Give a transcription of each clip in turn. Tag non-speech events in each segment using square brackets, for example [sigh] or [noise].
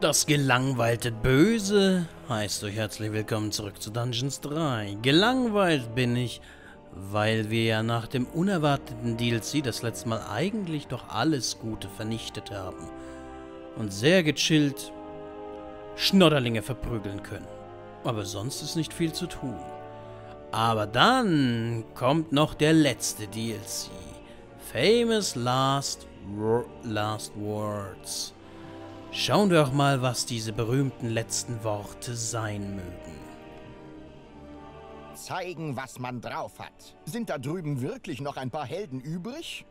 Das gelangweilte Böse heißt euch herzlich willkommen zurück zu Dungeons 3. Gelangweilt bin ich, weil wir ja nach dem unerwarteten DLC das letzte Mal eigentlich doch alles Gute vernichtet haben und sehr gechillt Schnodderlinge verprügeln können. Aber sonst ist nicht viel zu tun. Aber dann kommt noch der letzte DLC. Famous Last, Last Words. Schauen wir auch mal, was diese berühmten letzten Worte sein mögen. Zeigen, was man drauf hat. Sind da drüben wirklich noch ein paar Helden übrig?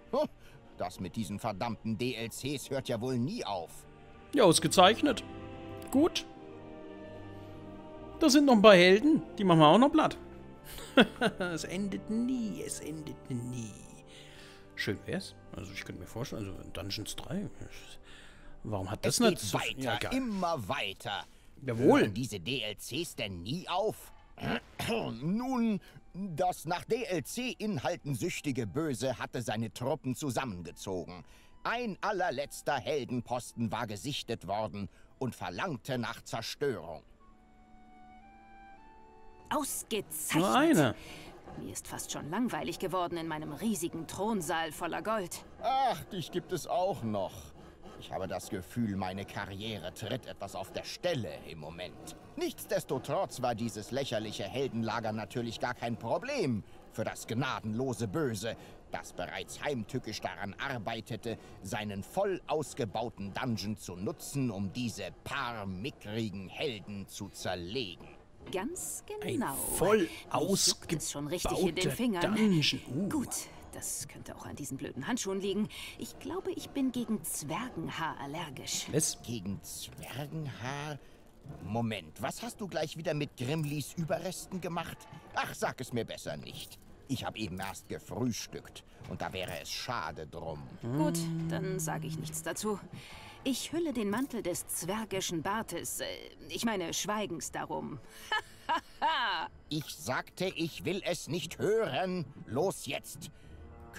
Das mit diesen verdammten DLCs hört ja wohl nie auf. Ja, ausgezeichnet. Gut. Da sind noch ein paar Helden. Die machen wir auch noch platt. [laughs] es endet nie, es endet nie. Schön wär's. Also ich könnte mir vorstellen, also Dungeons 3. Warum hat das es nicht so weiter, ja, immer weiter. Jawohl. Hören diese DLCs denn nie auf? [clears throat] Nun, das nach DLC-Inhalten süchtige Böse hatte seine Truppen zusammengezogen. Ein allerletzter Heldenposten war gesichtet worden und verlangte nach Zerstörung. Ausgezeichnet. Nur eine. Mir ist fast schon langweilig geworden in meinem riesigen Thronsaal voller Gold. Ach, dich gibt es auch noch. Ich habe das Gefühl, meine Karriere tritt etwas auf der Stelle im Moment. Nichtsdestotrotz war dieses lächerliche Heldenlager natürlich gar kein Problem für das gnadenlose Böse, das bereits heimtückisch daran arbeitete, seinen voll ausgebauten Dungeon zu nutzen, um diese paar mickrigen Helden zu zerlegen. Ganz genau. Ein voll ausgebauter schon richtig in den Fingern. Dungeon. Uh. Gut, das könnte auch an diesen blöden Handschuhen liegen. Ich glaube, ich bin gegen Zwergenhaar allergisch. Was? Gegen Zwergenhaar? Moment, was hast du gleich wieder mit Grimlis Überresten gemacht? Ach, sag es mir besser nicht. Ich habe eben erst gefrühstückt und da wäre es schade drum. Gut, dann sage ich nichts dazu. Ich hülle den Mantel des zwergischen Bartes, äh, ich meine Schweigens darum. [laughs] ich sagte, ich will es nicht hören. Los jetzt.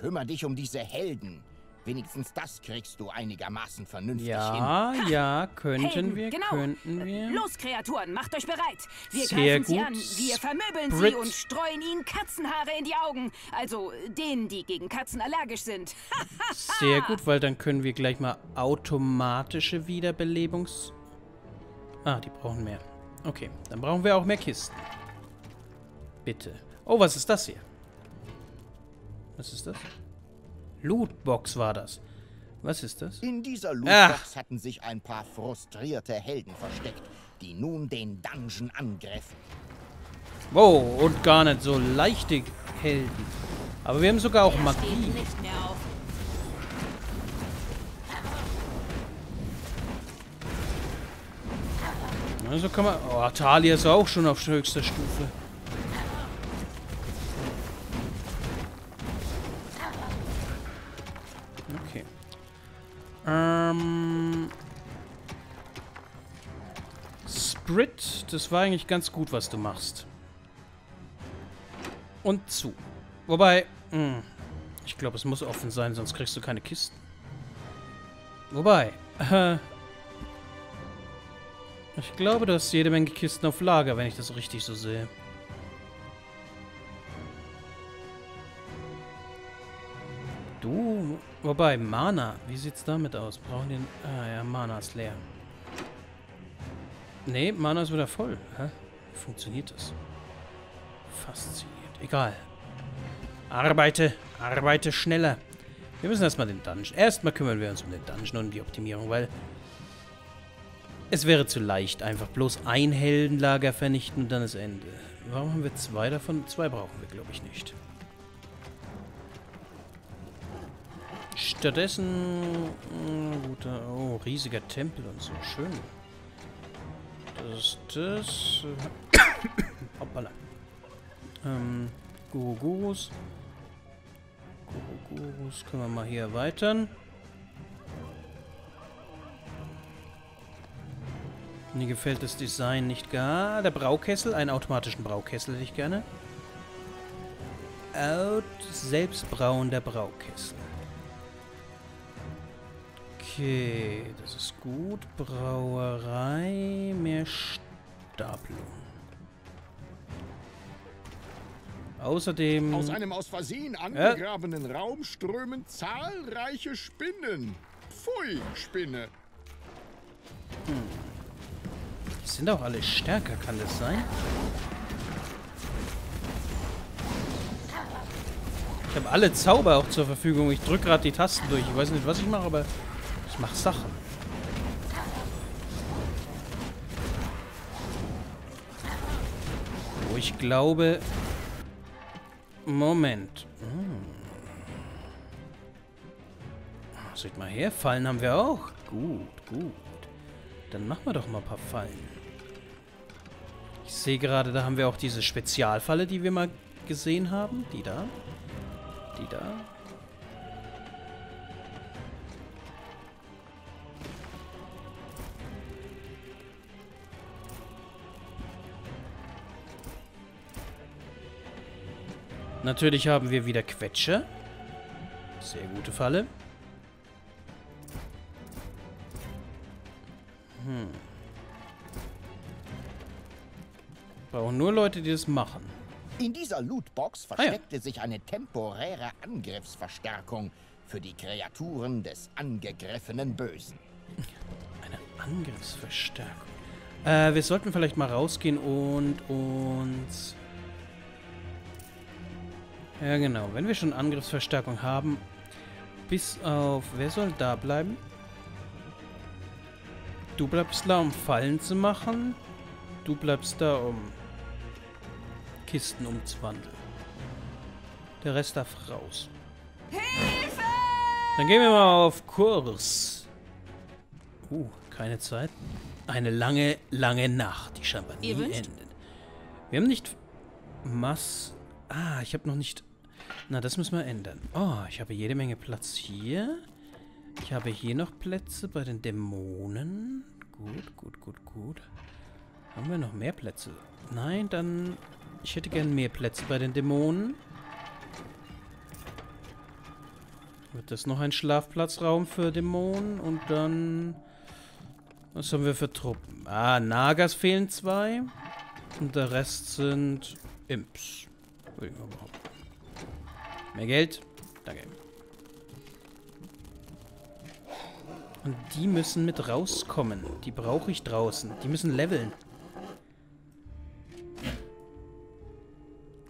Kümmer dich um diese Helden. Wenigstens das kriegst du einigermaßen vernünftig ja, hin. Ja, ja, könnten Helden, wir, genau. könnten wir. Los, Kreaturen, macht euch bereit. Wir Sehr greifen sie gut. an, wir vermöbeln Sprit. sie und streuen ihnen Katzenhaare in die Augen. Also denen, die gegen Katzen allergisch sind. [laughs] Sehr gut, weil dann können wir gleich mal automatische Wiederbelebungs... Ah, die brauchen mehr. Okay, dann brauchen wir auch mehr Kisten. Bitte. Oh, was ist das hier? Was ist das? Lootbox war das. Was ist das? In dieser Lootbox hatten sich ein paar frustrierte Helden versteckt, die nun den Dungeon angriffen. Wow, und gar nicht so leichte Helden. Aber wir haben sogar auch Magie. Also kann man... Oh, Talia ist auch schon auf höchster Stufe. Ähm... Sprit, das war eigentlich ganz gut, was du machst. Und zu. Wobei, mh, ich glaube, es muss offen sein, sonst kriegst du keine Kisten. Wobei, äh, ich glaube, du hast jede Menge Kisten auf Lager, wenn ich das richtig so sehe. Du, wobei, Mana, wie sieht's damit aus? Brauchen den... Ah ja, Mana ist leer. Nee, Mana ist wieder voll. Hä? Funktioniert das? Faszinierend. Egal. Arbeite, arbeite schneller. Wir müssen erstmal den Dungeon... Erstmal kümmern wir uns um den Dungeon und die Optimierung, weil... Es wäre zu leicht, einfach bloß ein Heldenlager vernichten und dann ist Ende. Warum haben wir zwei davon? Zwei brauchen wir, glaube ich, nicht. Stattdessen... mh, Guter, oh, riesiger Tempel und so. Schön. Das ist das. äh, Hoppala. Ähm, Guru Gurus. Guru Gurus können wir mal hier erweitern. Mir gefällt das Design nicht gar. Der Braukessel, einen automatischen Braukessel hätte ich gerne. Out, selbstbrauender Braukessel. Okay, das ist gut. Brauerei, mehr Stapelung. Außerdem... Aus einem aus Versehen angegrabenen äh? Raum strömen zahlreiche Spinnen. Pfui, Spinne. Hm. Die sind auch alle stärker, kann das sein? Ich habe alle Zauber auch zur Verfügung. Ich drücke gerade die Tasten durch. Ich weiß nicht, was ich mache, aber ich mache Sachen. Wo ich glaube... Moment. Hm. Seht mal her, Fallen haben wir auch. Gut, gut. Dann machen wir doch mal ein paar Fallen. Ich sehe gerade, da haben wir auch diese Spezialfalle, die wir mal gesehen haben. Die da die da? Natürlich haben wir wieder Quetsche. Sehr gute Falle. Hm. Brauchen nur Leute, die das machen. In dieser Lootbox versteckte ah, ja. sich eine temporäre Angriffsverstärkung für die Kreaturen des angegriffenen Bösen. [laughs] Eine Angriffsverstärkung. Äh, wir sollten vielleicht mal rausgehen und uns... Ja, genau. Wenn wir schon Angriffsverstärkung haben, bis auf... Wer soll da bleiben? Du bleibst da, um Fallen zu machen. Du bleibst da, um Kisten umzuwandeln. Der Rest darf raus. Hilfe! Dann gehen wir mal auf Kurs. Uh, keine Zeit. Eine lange, lange Nacht, die scheinbar nie endet. Wir haben nicht Mass... Ah, ich habe noch nicht... Na, das müssen wir ändern. Oh, ich habe jede Menge Platz hier. Ich habe hier noch Plätze bei den Dämonen. Gut, gut, gut, gut. Haben wir noch mehr Plätze? Nein, dann ich hätte gern mehr Plätze bei den Dämonen. Wird das noch ein Schlafplatzraum für Dämonen? Und dann... Was haben wir für Truppen? Ah, Nagas fehlen zwei. Und der Rest sind Imps. Mehr Geld? Danke. Und die müssen mit rauskommen. Die brauche ich draußen. Die müssen leveln.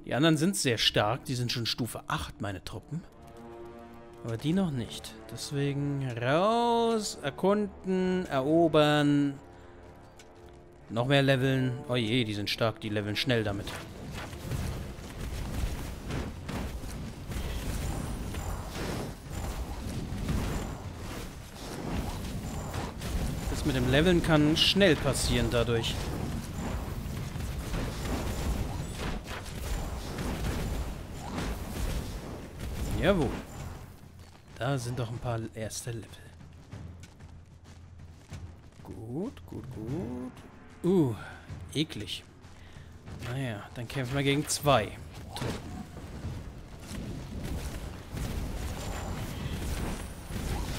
Die anderen sind sehr stark. Die sind schon Stufe 8, meine Truppen. Aber die noch nicht. Deswegen raus, erkunden, erobern. Noch mehr leveln. Oh je, die sind stark. Die leveln schnell damit. Mit dem Leveln kann schnell passieren dadurch. Jawohl. Da sind doch ein paar erste Level. Gut, gut, gut. Uh, eklig. Naja, dann kämpfen wir gegen zwei.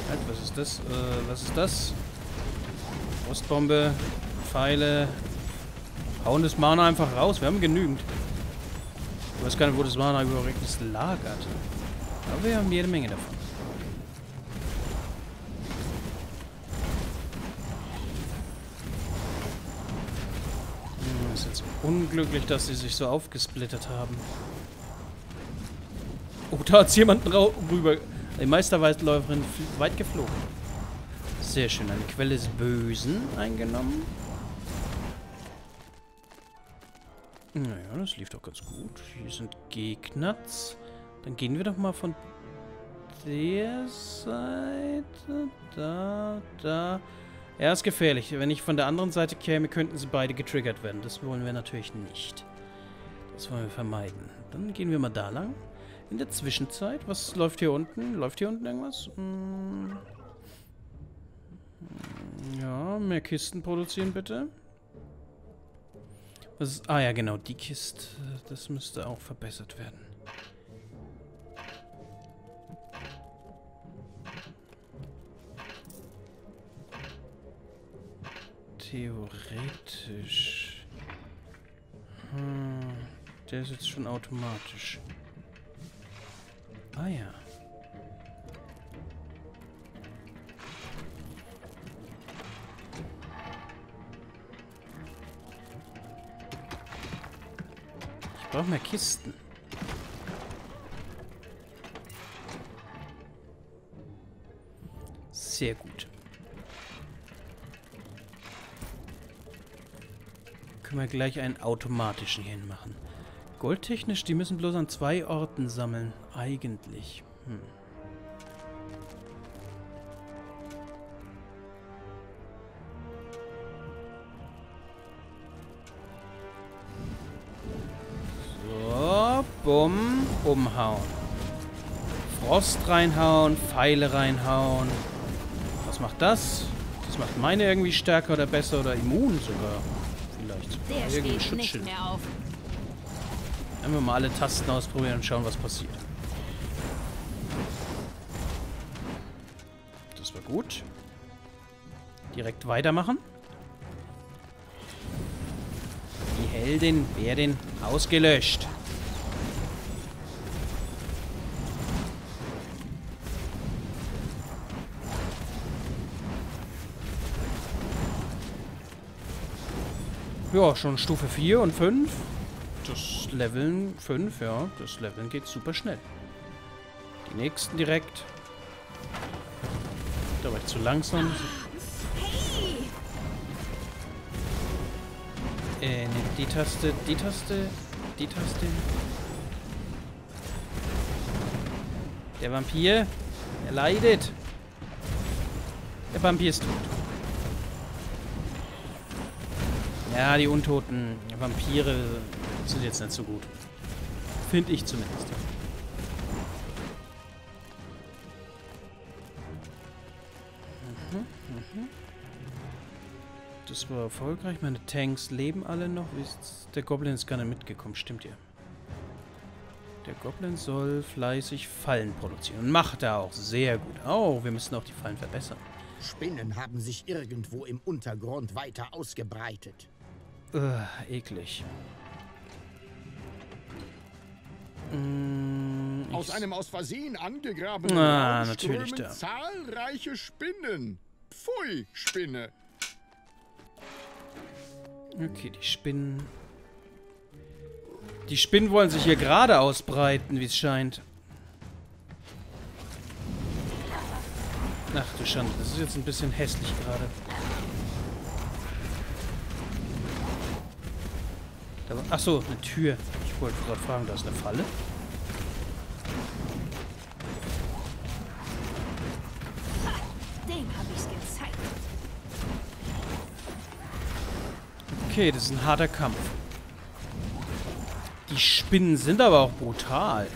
Halt, was ist das? Äh, was ist das? Brustbombe, Pfeile. Hauen das Mana einfach raus. Wir haben genügend. Ich weiß gar nicht, wo das Mana übrigens lagert. Aber wir haben jede Menge davon. Hm, ist jetzt unglücklich, dass sie sich so aufgesplittert haben. Oh, da hat jemand rüber. Die Meisterweitläuferin weit geflogen. Sehr schön. Eine Quelle des Bösen eingenommen. Naja, das lief doch ganz gut. Hier sind Gegner. Dann gehen wir doch mal von der Seite. Da, da. Er ist gefährlich. Wenn ich von der anderen Seite käme, könnten sie beide getriggert werden. Das wollen wir natürlich nicht. Das wollen wir vermeiden. Dann gehen wir mal da lang. In der Zwischenzeit, was läuft hier unten? Läuft hier unten irgendwas? Hm. Ja, mehr Kisten produzieren bitte. Ist, ah ja, genau, die Kiste. Das müsste auch verbessert werden. Theoretisch. Hm, der ist jetzt schon automatisch. Ah ja. Brauche mehr Kisten. Sehr gut. Können wir gleich einen automatischen hier machen. Goldtechnisch, die müssen bloß an zwei Orten sammeln. Eigentlich. Hm. Bumm, umhauen. Frost reinhauen, Pfeile reinhauen. Was macht das? Das macht meine irgendwie stärker oder besser oder immun sogar. Vielleicht. Der Irgendwie Schutzschild. Einfach mal alle Tasten ausprobieren und schauen, was passiert. Das war gut. Direkt weitermachen. Die Heldin werden ausgelöscht. Ja, schon Stufe 4 und 5. Das Leveln 5, ja. Das Leveln geht super schnell. Die nächsten direkt. Da war ich zu langsam. Äh, ne, die Taste, die Taste, die Taste. Der Vampir, er leidet. Der Vampir ist tot. Ja, die untoten Vampire sind jetzt nicht so gut. Finde ich zumindest. Mhm, mhm. Das war erfolgreich. Meine Tanks leben alle noch. Der Goblin ist gar nicht mitgekommen. Stimmt ja. Der Goblin soll fleißig Fallen produzieren. Und macht er auch. Sehr gut. Oh, wir müssen auch die Fallen verbessern. Spinnen haben sich irgendwo im Untergrund weiter ausgebreitet. Ugh, eklig. Mm, Aus einem aus Versehen angegrabenen Ah, Raum natürlich da. zahlreiche Spinnen. Pfui, Spinne. Okay, die Spinnen. Die Spinnen wollen sich hier gerade ausbreiten, wie es scheint. Ach du Schande, das ist jetzt ein bisschen hässlich gerade. Da war- Ach so, eine Tür. Ich wollte gerade fragen, da ist eine Falle. Okay, das ist ein harter Kampf. Die Spinnen sind aber auch brutal.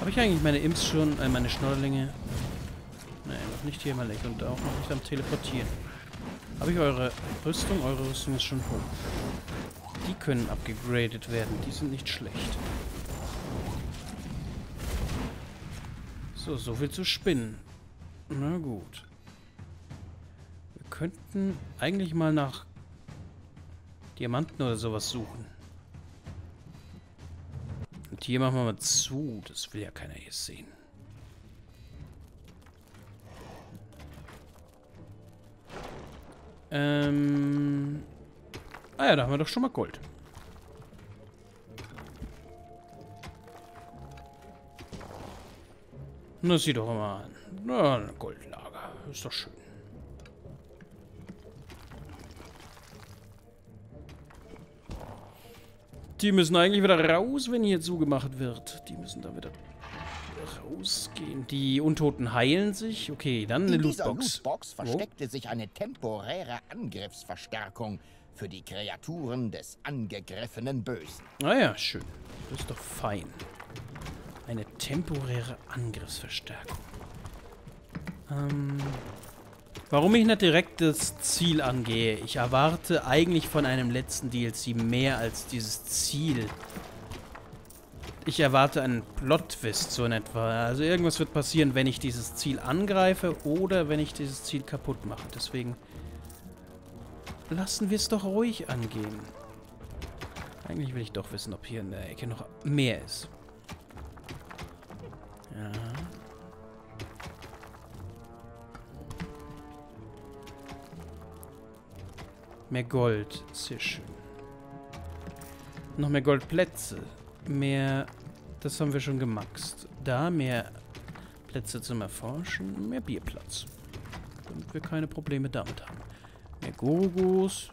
Habe ich eigentlich meine Imps schon, äh, meine Schnorrlinge? Nein, noch nicht hier mal weg und auch noch nicht am Teleportieren. Habe ich eure Rüstung? Eure Rüstung ist schon hoch. Die können abgegradet werden, die sind nicht schlecht. So, so viel zu Spinnen. Na gut. Wir könnten eigentlich mal nach Diamanten oder sowas suchen. Und hier machen wir mal zu. Das will ja keiner hier sehen. Ähm. Ah ja, da haben wir doch schon mal Gold. Na, sieh doch mal an. Na, ein Goldlager. Ist doch schön. Die müssen eigentlich wieder raus, wenn hier zugemacht wird. Die müssen da wieder rausgehen. Die Untoten heilen sich. Okay, dann eine In dieser Lootbox. Lootbox Wo? versteckte sich eine temporäre Angriffsverstärkung für die Kreaturen des angegriffenen Bösen. Ah ja, schön. Das ist doch fein. Eine temporäre Angriffsverstärkung. Ähm, warum ich nicht direkt das Ziel angehe? Ich erwarte eigentlich von einem letzten DLC mehr als dieses Ziel. Ich erwarte einen Plot-Twist so in etwa. Also irgendwas wird passieren, wenn ich dieses Ziel angreife oder wenn ich dieses Ziel kaputt mache. Deswegen lassen wir es doch ruhig angehen. Eigentlich will ich doch wissen, ob hier in der Ecke noch mehr ist. Ja. Mehr Gold. Sehr schön. Noch mehr Goldplätze. Mehr... Das haben wir schon gemaxt. Da mehr Plätze zum Erforschen. Mehr Bierplatz. Damit wir keine Probleme damit haben. Mehr Gurugos.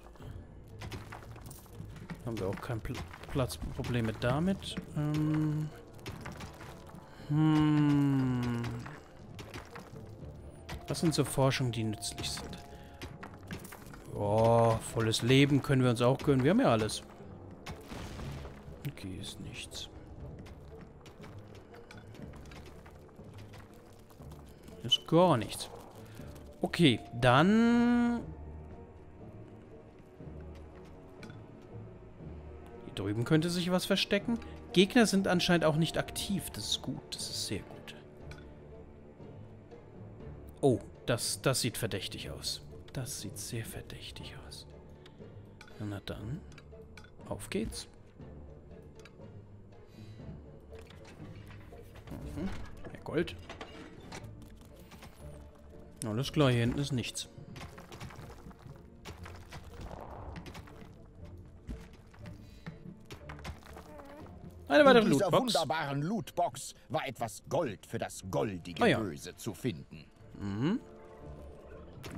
Haben wir auch kein Pl Platzprobleme damit. Ähm... Hm. Was sind so Forschungen, die nützlich sind? Oh, volles Leben können wir uns auch gönnen. Wir haben ja alles. Okay, ist nichts. Ist gar nichts. Okay, dann... Hier drüben könnte sich was verstecken. Gegner sind anscheinend auch nicht aktiv. Das ist gut. Das ist sehr gut. Oh, das, das sieht verdächtig aus. Das sieht sehr verdächtig aus. Na dann, auf geht's. Mhm. Mehr Gold. Alles klar, hier hinten ist nichts. Eine weitere In dieser Lootbox. wunderbaren Lootbox war etwas Gold für das goldige oh ja. Böse zu finden. Mhm.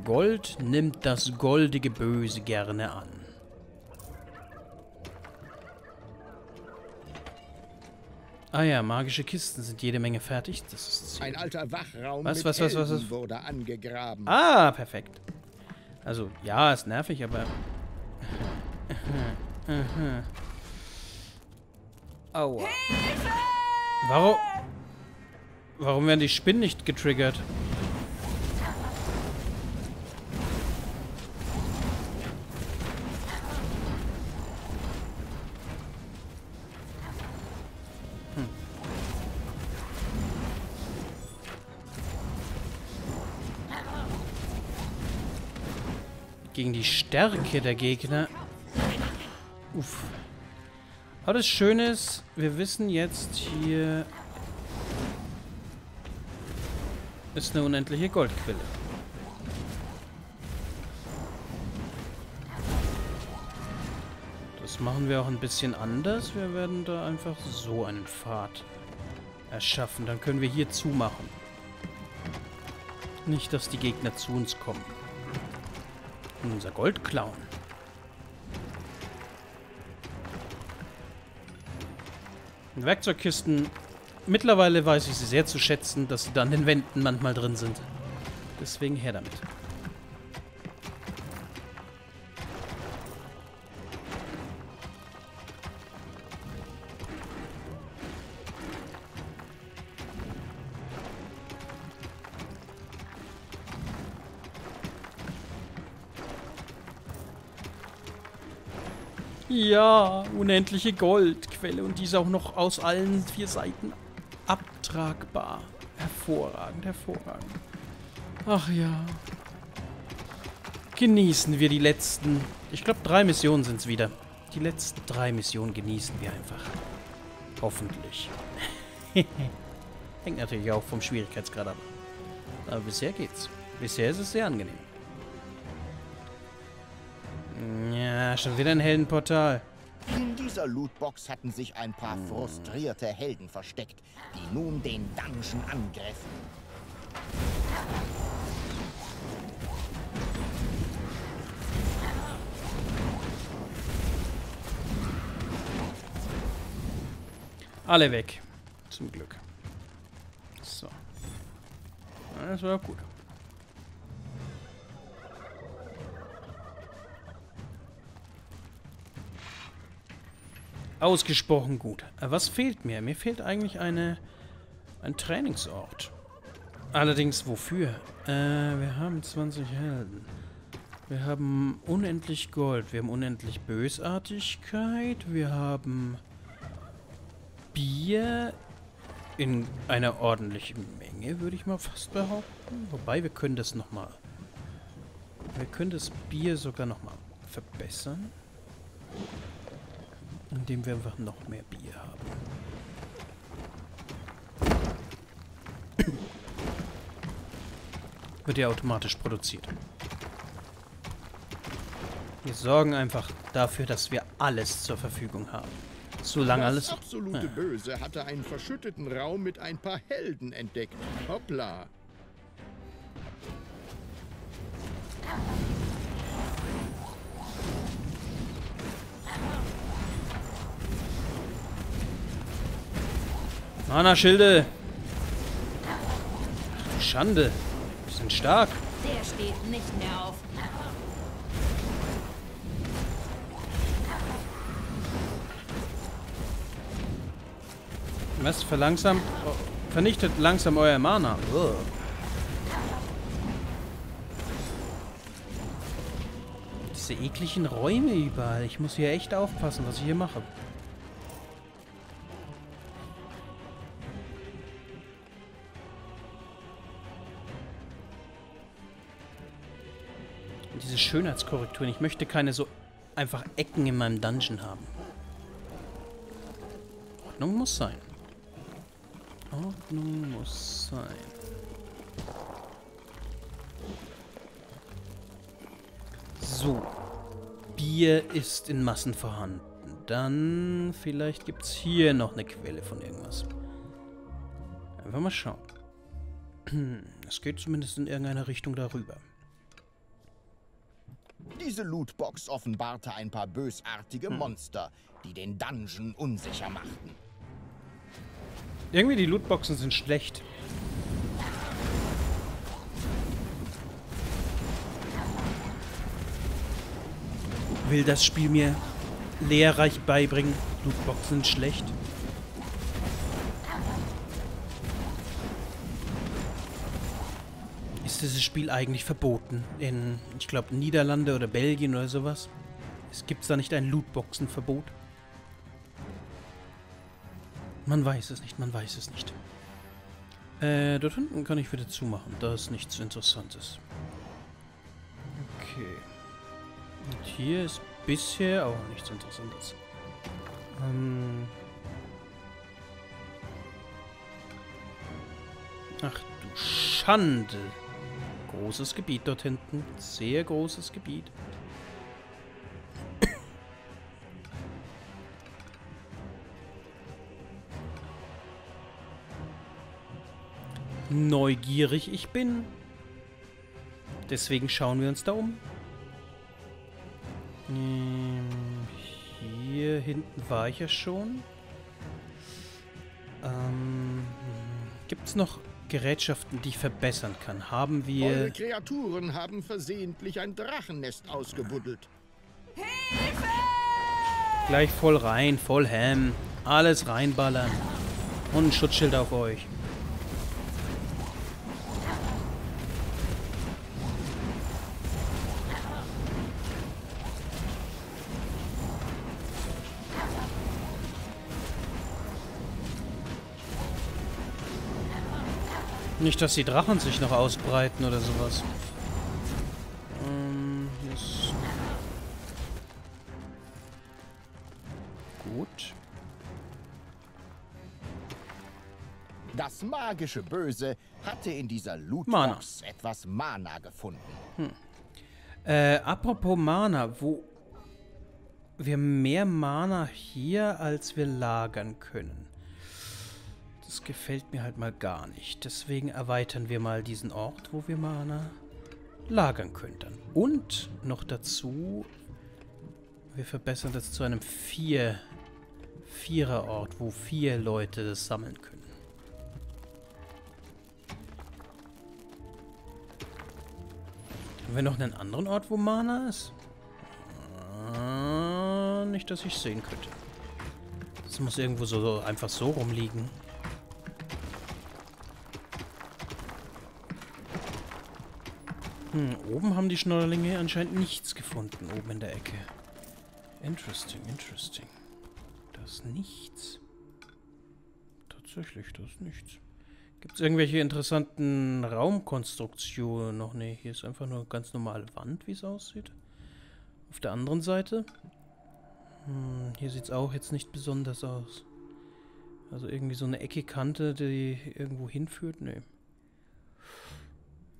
Gold nimmt das goldige Böse gerne an. Ah ja, magische Kisten sind jede Menge fertig. Das ist Ein alter Wachraum was, was, was, was, was, wurde angegraben. Ah, perfekt. Also, ja, ist nervig, aber... [laughs] Aua. Warum... Warum werden die Spinnen nicht getriggert? Stärke der Gegner. Uff. Aber das Schöne ist, wir wissen jetzt hier ist eine unendliche Goldquelle. Das machen wir auch ein bisschen anders. Wir werden da einfach so einen Pfad erschaffen. Dann können wir hier zumachen. Nicht, dass die Gegner zu uns kommen unser Gold klauen. Werkzeugkisten. Mittlerweile weiß ich sie sehr zu schätzen, dass sie da an den Wänden manchmal drin sind. Deswegen her damit. Ja, unendliche Goldquelle. Und die ist auch noch aus allen vier Seiten abtragbar. Hervorragend, hervorragend. Ach ja. Genießen wir die letzten... Ich glaube, drei Missionen sind es wieder. Die letzten drei Missionen genießen wir einfach. Hoffentlich. [laughs] Hängt natürlich auch vom Schwierigkeitsgrad ab. Aber bisher geht's. Bisher ist es sehr angenehm. Schon wieder ein Heldenportal. In dieser Lootbox hatten sich ein paar frustrierte Helden versteckt, die nun den Dungeon angriffen. Alle weg. Zum Glück. So. Das war gut. Ausgesprochen gut. Was fehlt mir? Mir fehlt eigentlich eine, ein Trainingsort. Allerdings wofür? Äh, wir haben 20 Helden. Wir haben unendlich Gold. Wir haben unendlich Bösartigkeit. Wir haben Bier in einer ordentlichen Menge, würde ich mal fast behaupten. Wobei, wir können das nochmal... Wir können das Bier sogar nochmal verbessern. Indem wir einfach noch mehr Bier haben. [coughs] Wird ja automatisch produziert. Wir sorgen einfach dafür, dass wir alles zur Verfügung haben. Solange alles... Das absolute Böse hatte einen verschütteten Raum mit ein paar Helden entdeckt. Hoppla. Mana-Schilde! Schande. Die sind stark. Der steht nicht mehr auf. Was? Verlangsamt... Vernichtet langsam euer Mana. Ugh. Diese ekligen Räume überall. Ich muss hier echt aufpassen, was ich hier mache. Diese Schönheitskorrekturen. Ich möchte keine so einfach Ecken in meinem Dungeon haben. Ordnung muss sein. Ordnung muss sein. So. Bier ist in Massen vorhanden. Dann vielleicht gibt es hier noch eine Quelle von irgendwas. Einfach mal schauen. [clears throat] Es geht zumindest in irgendeine Richtung darüber. Diese Lootbox offenbarte ein paar bösartige Monster, die den Dungeon unsicher machten. Irgendwie die Lootboxen sind schlecht. Will das Spiel mir lehrreich beibringen? Lootboxen sind schlecht. Dieses Spiel eigentlich verboten? In, ich glaube, Niederlande oder Belgien oder sowas? Es gibt da nicht ein Lootboxenverbot? Man weiß es nicht, man weiß es nicht. Äh, dort hinten kann ich wieder zumachen. Da ist nichts Interessantes. Okay. Und hier ist bisher auch nichts Interessantes. Ähm. Ach du Schande. Großes Gebiet dort hinten. Sehr großes Gebiet. neugierig ich bin. Deswegen schauen wir uns da um. Ähm, hier hinten war ich ja schon. Ähm, Gibt es noch Gerätschaften, die ich verbessern kann? Haben wir... Eure Kreaturen haben versehentlich ein Drachennest ausgebuddelt. Gleich voll rein, voll Ham. Alles reinballern. Und ein Schutzschild auf euch. Nicht, dass die Drachen sich noch ausbreiten oder sowas. Ähm, hier ist... Gut. Das magische Böse hatte in dieser Mana. Lootbox etwas Mana gefunden. Äh, apropos Mana, wo wir mehr Mana hier, als wir lagern können. Das gefällt mir halt mal gar nicht. Deswegen erweitern wir mal diesen Ort, wo wir Mana lagern können dann. Und noch dazu, wir verbessern das zu einem vier Vierer Ort, wo vier Leute das sammeln können. Haben wir noch einen anderen Ort, wo Mana ist? Ah, nicht, dass ich sehen könnte. Das muss irgendwo so, so einfach so rumliegen. Hm, oben haben die Schnorrlinge anscheinend nichts gefunden, oben in der Ecke. Interesting, interesting. Da ist nichts. tatsächlich, das ist nichts. Gibt es irgendwelche interessanten Raumkonstruktionen noch? Ne, hier ist einfach nur eine ganz normale Wand, wie es aussieht. Auf der anderen Seite. Hm, hier sieht es auch jetzt nicht besonders aus. Also irgendwie so eine Ecke Kante, die irgendwo hinführt. Nee.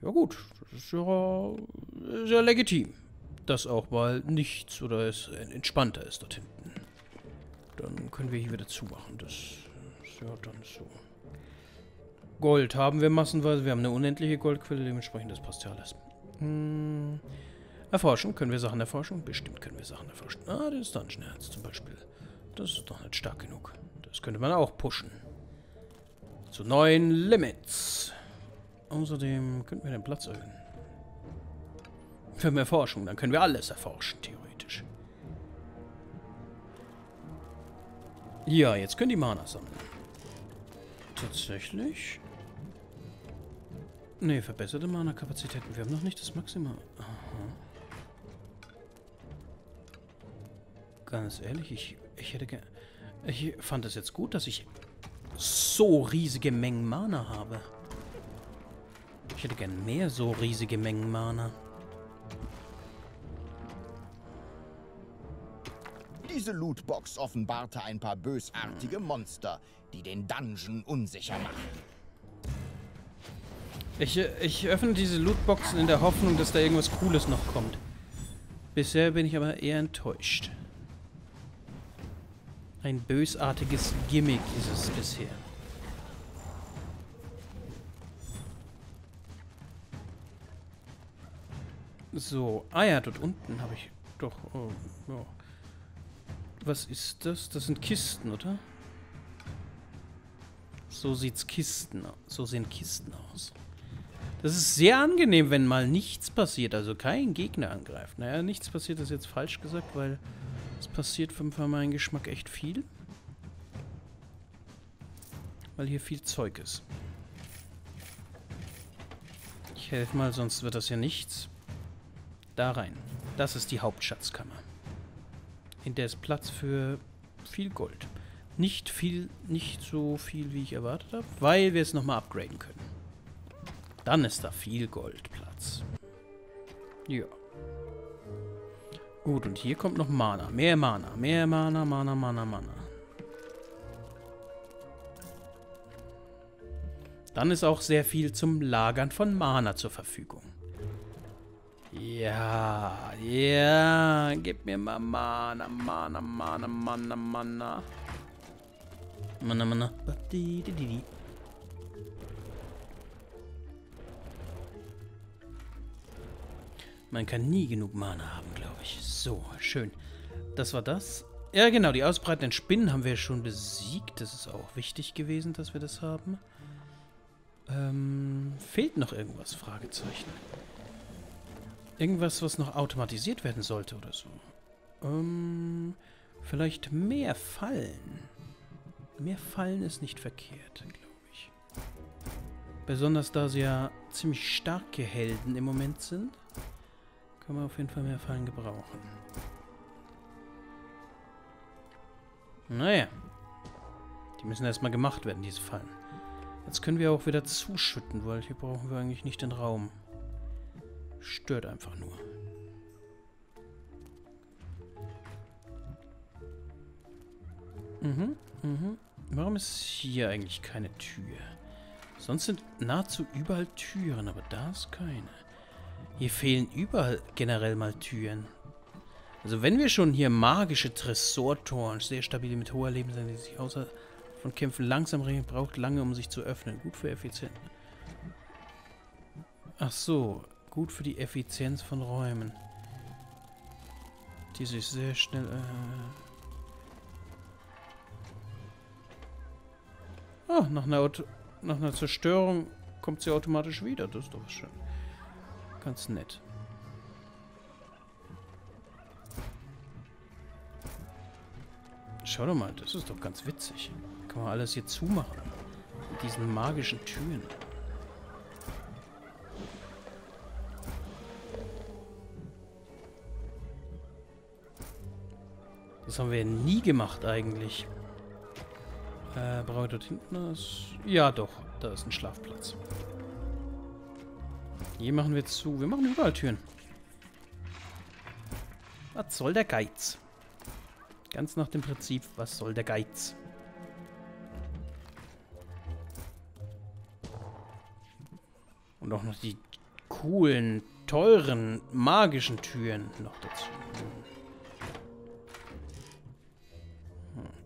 Ja gut, das ist ja sehr legitim. Dass auch mal nichts oder es entspannter ist dort hinten. Dann können wir hier wieder zumachen. Das ist ja dann so. Gold haben wir massenweise. Wir haben eine unendliche Goldquelle, dementsprechend das passt ja alles. Hm. Erforschen. Können wir Sachen erforschen? Bestimmt können wir Sachen erforschen. Ah, das Dungeon Herz zum Beispiel. Das ist doch nicht stark genug. Das könnte man auch pushen. Zu neuen Limits. Außerdem könnten wir den Platz erhöhen. Für mehr Forschung, dann können wir alles erforschen, theoretisch. Ja, jetzt können die Mana sammeln. Tatsächlich? Ne, verbesserte Mana-Kapazitäten. Wir haben noch nicht das Maximum. Aha. Ganz ehrlich, ich, ich hätte gerne... Ich fand es jetzt gut, dass ich so riesige Mengen Mana habe. Ich hätte gern mehr so riesige Mengen Mana. Diese Lootbox offenbarte ein paar bösartige Monster, die den Dungeon unsicher machen. Ich, ich öffne diese Lootboxen in der Hoffnung, dass da irgendwas Cooles noch kommt. Bisher bin ich aber eher enttäuscht. Ein bösartiges Gimmick ist es bisher. So, ah ja, dort unten habe ich doch... Oh, oh. Was ist das? Das sind Kisten, oder? So sieht's Kisten So sehen Kisten aus. Das ist sehr angenehm, wenn mal nichts passiert, also kein Gegner angreift. Naja, nichts passiert ist jetzt falsch gesagt, weil es passiert für meinen Geschmack echt viel. Weil hier viel Zeug ist. Ich helfe mal, sonst wird das ja nichts. Da rein. Das ist die Hauptschatzkammer. In der ist Platz für viel Gold. Nicht viel, nicht so viel, wie ich erwartet habe, weil wir es nochmal upgraden können. Dann ist da viel Goldplatz. Ja. Gut, und hier kommt noch Mana. Mehr Mana, mehr Mana, Mana, Mana, Mana. Dann ist auch sehr viel zum Lagern von Mana zur Verfügung. Ja, ja, gib mir mal Mana, Mana, Mana, Mana, Mana. Mana, Mana. Man kann nie genug Mana haben, glaube ich. So, schön. Das war das. Ja, genau, die ausbreitenden Spinnen haben wir schon besiegt. Das ist auch wichtig gewesen, dass wir das haben. Ähm, fehlt noch irgendwas? Fragezeichen. Irgendwas, was noch automatisiert werden sollte oder so. Ähm, vielleicht mehr Fallen. Mehr Fallen ist nicht verkehrt, glaube ich. Besonders da sie ja ziemlich starke Helden im Moment sind, kann man auf jeden Fall mehr Fallen gebrauchen. Naja. Die müssen erstmal gemacht werden, diese Fallen. Jetzt können wir auch wieder zuschütten, weil hier brauchen wir eigentlich nicht den Raum. Stört einfach nur. Mhm, mhm. Warum ist hier eigentlich keine Tür? Sonst sind nahezu überall Türen, aber da ist keine. Hier fehlen überall generell mal Türen. Also wenn wir schon hier magische Tresortoren, sehr stabile mit hoher Lebensenergie, sich außer von Kämpfen langsam regeln, braucht lange, um sich zu öffnen. Gut für Effizienz. Ach so, gut für die Effizienz von Räumen. Die sich sehr schnell... Äh ah, nach einer, nach einer Zerstörung kommt sie automatisch wieder. Das ist doch schön. Ganz nett. Schau doch mal, das ist doch ganz witzig. Kann man alles hier zumachen. Mit diesen magischen Türen. Das haben wir nie gemacht eigentlich. Äh, brauche ich dort hinten was? Ja, doch. Da ist ein Schlafplatz. Hier machen wir zu. Wir machen überall Türen. Was soll der Geiz? Ganz nach dem Prinzip, was soll der Geiz? Und auch noch die coolen, teuren, magischen Türen noch dazu.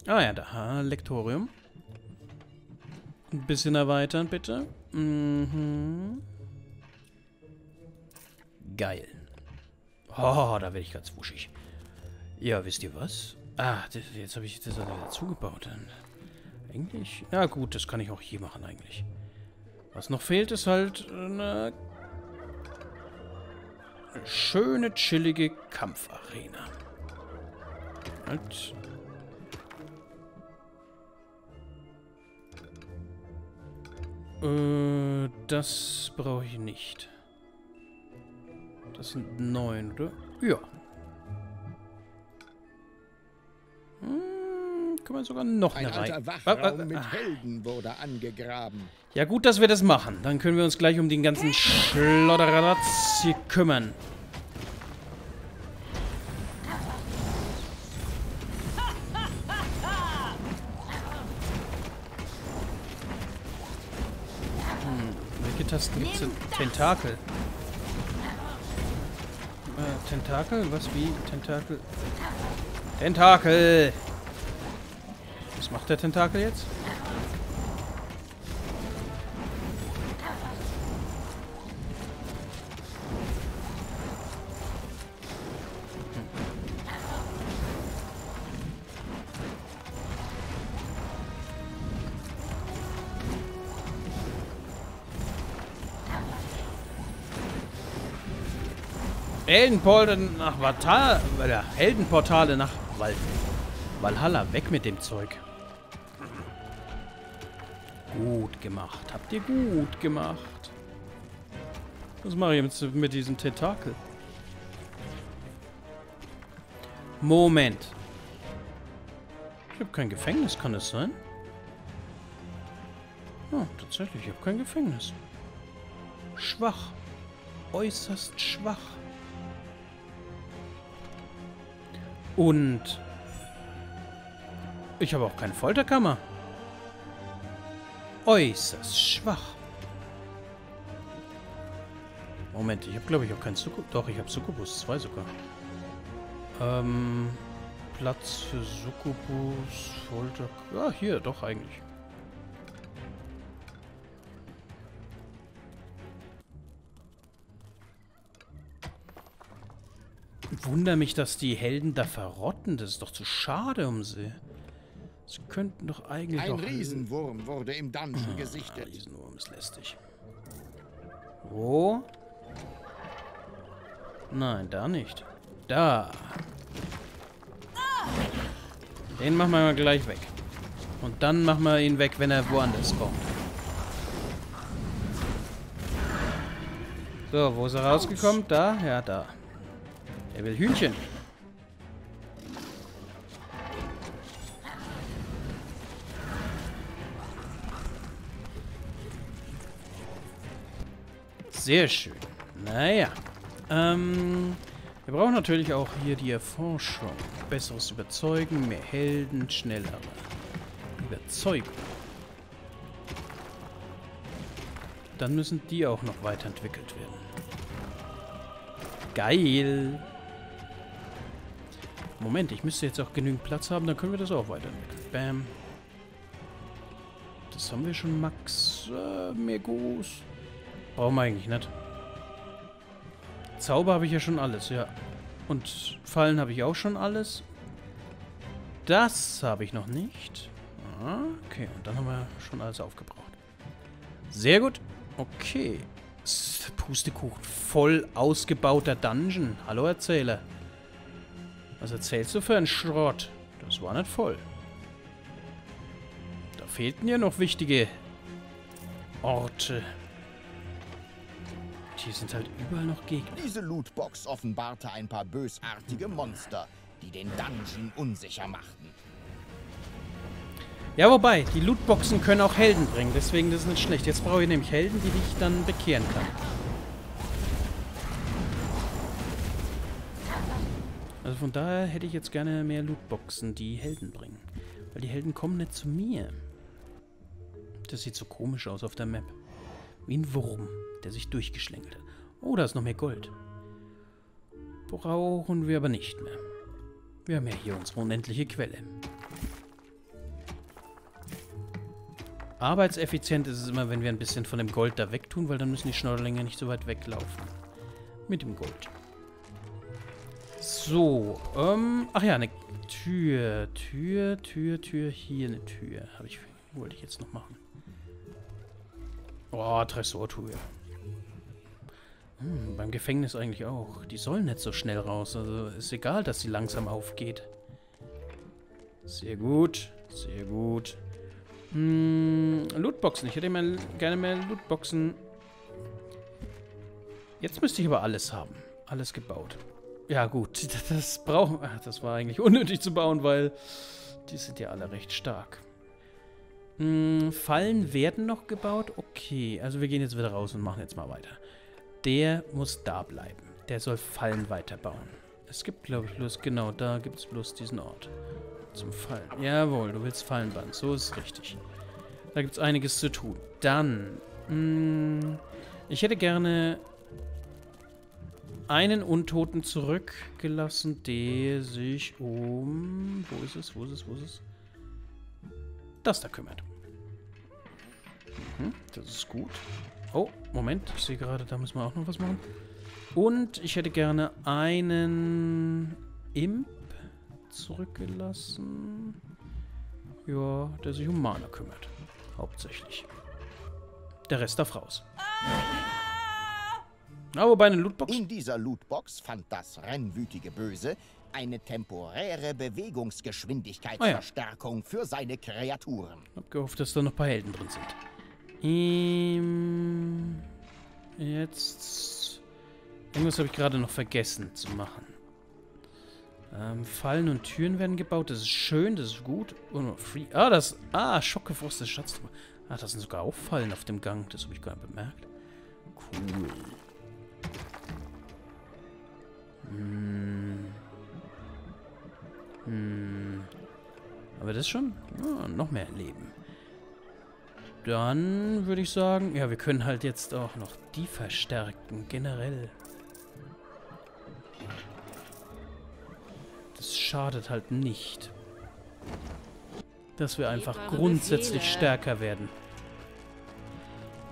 Ah ja, da, Lektorium. Ein bisschen erweitern, bitte. Mhm. Geil. Oh, da werde ich ganz wuschig. Ja, wisst ihr was? Ah, das, jetzt habe ich das wieder zugebaut. Eigentlich? Ja gut, das kann ich auch hier machen eigentlich. Was noch fehlt, ist halt eine schöne, chillige Kampfarena. Halt. Äh, das brauche ich nicht. Das sind neun, oder? Ja. Hm, können wir sogar noch Ein eine alter rein. Wachraum mit Helden wurde angegraben. Ja, gut, dass wir das machen. Dann können wir uns gleich um den ganzen Schlodderatz hier kümmern. Tasten gibt's denn? Tentakel. Äh, Tentakel? Was? Wie? Tentakel? Tentakel! Was macht der Tentakel jetzt? Heldenportale nach Valhalla, oder Heldenportale nach Val Valhalla. Weg mit dem Zeug. Gut gemacht. Habt ihr gut gemacht. Was mache ich jetzt mit diesem Tentakel? Moment. Ich habe kein Gefängnis, kann es sein? Oh, tatsächlich, ich habe kein Gefängnis. Schwach. Äußerst schwach. Und ich habe auch keine Folterkammer. Äußerst schwach. Moment, ich habe glaube ich auch keinen Succubus. Doch, ich habe Succubus, zwei sogar. Ähm, Platz für Succubus, Folter... Ja, hier, doch eigentlich. Wunder mich, dass die Helden da verrotten. Das ist doch zu schade um sie. Sie könnten doch eigentlich Ein auch... Riesenwurm wurde im Dungeon gesichtet. Riesenwurm ist lästig. Wo? Nein, da nicht. Da. Den machen wir mal gleich weg. Und dann machen wir ihn weg, wenn er woanders kommt. So, wo ist er rausgekommen? Da? Ja, da. Er will Hühnchen. Sehr schön. Naja. Ähm, wir brauchen natürlich auch hier die Erforschung. Besseres Überzeugen, mehr Helden, schnellere Überzeugung. Dann müssen die auch noch weiterentwickelt werden. Geil. Moment, ich müsste jetzt auch genügend Platz haben, dann können wir das auch weiterentwickeln. Bam. Das haben wir schon, Max. Äh, mehr Gruß. Brauchen wir eigentlich nicht. Zauber habe ich ja schon alles, ja. Und Fallen habe ich auch schon alles. Das habe ich noch nicht. Ah, okay, und dann haben wir schon alles aufgebraucht. Sehr gut. Okay. Pustekuchen. Voll ausgebauter Dungeon. Hallo, Erzähler. Was erzählst du für einen Schrott? Das war nicht voll. Da fehlten ja noch wichtige Orte. Hier sind halt überall noch Gegner. Diese Lootbox offenbarte ein paar bösartige Monster, die den Dungeon unsicher machten. Ja, wobei, die Lootboxen können auch Helden bringen, deswegen das ist nicht schlecht. Jetzt brauche ich nämlich Helden, die dich dann bekehren kann. Also von daher hätte ich jetzt gerne mehr Lootboxen, die Helden bringen. Weil die Helden kommen nicht zu mir. Das sieht so komisch aus auf der Map. Wie ein Wurm, der sich durchgeschlängelt hat. Oh, da ist noch mehr Gold. Brauchen wir aber nicht mehr. Wir haben ja hier unsere unendliche Quelle. Arbeitseffizient ist es immer, wenn wir ein bisschen von dem Gold da wegtun, weil dann müssen die Schnorderlinge nicht so weit weglaufen. Mit dem Gold. So, ähm, ach ja, eine Tür, Tür, Tür, Tür, hier eine Tür. Habe ich, wollte ich jetzt noch machen. Oh, Tresortür. Hm, beim Gefängnis eigentlich auch. Die sollen nicht so schnell raus. Also ist egal, dass sie langsam aufgeht. Sehr gut, sehr gut. Hm, Lootboxen. Ich hätte mal gerne mehr Lootboxen. Jetzt müsste ich aber alles haben. Alles gebaut. Ja gut, [laughs] das brauchen. Das war eigentlich unnötig zu bauen, weil die sind ja alle recht stark. Hm, Fallen werden noch gebaut? Okay, also wir gehen jetzt wieder raus und machen jetzt mal weiter. Der muss da bleiben. Der soll Fallen weiterbauen. Es gibt, glaube ich, bloß, genau, da gibt es bloß diesen Ort. Zum Fallen. Jawohl, du willst Fallen bauen. So ist es richtig. Da gibt es einiges zu tun. Dann, hm, ich hätte gerne einen Untoten zurückgelassen, der sich um... Wo ist es? Wo ist es? Wo ist es? Das da kümmert. Mhm, das ist gut. Oh, Moment. Ich sehe gerade, da müssen wir auch noch was machen. Und ich hätte gerne einen Imp zurückgelassen. Ja, der sich um Mana kümmert. Hauptsächlich. Der Rest darf raus. Aber bei einer Lootbox? In dieser Lootbox fand das rennwütige Böse eine temporäre Bewegungsgeschwindigkeitsverstärkung ah, ja. für seine Kreaturen. Hab gehofft, dass da noch ein paar Helden drin sind. Ähm, jetzt... Irgendwas habe ich gerade noch vergessen zu machen. Ähm, Fallen und Türen werden gebaut. Das ist schön, das ist gut. Oh, free. Ah, das... Ah, schockgefrostete Schatztruhe. Ah, das sind sogar auch Fallen auf dem Gang. Das habe ich gar nicht bemerkt. Cool. Hm. Hm. Aber das schon oh, noch mehr Leben. Dann würde ich sagen, ja, wir können halt jetzt auch noch die verstärken, generell. Das schadet halt nicht. Dass wir einfach grundsätzlich stärker werden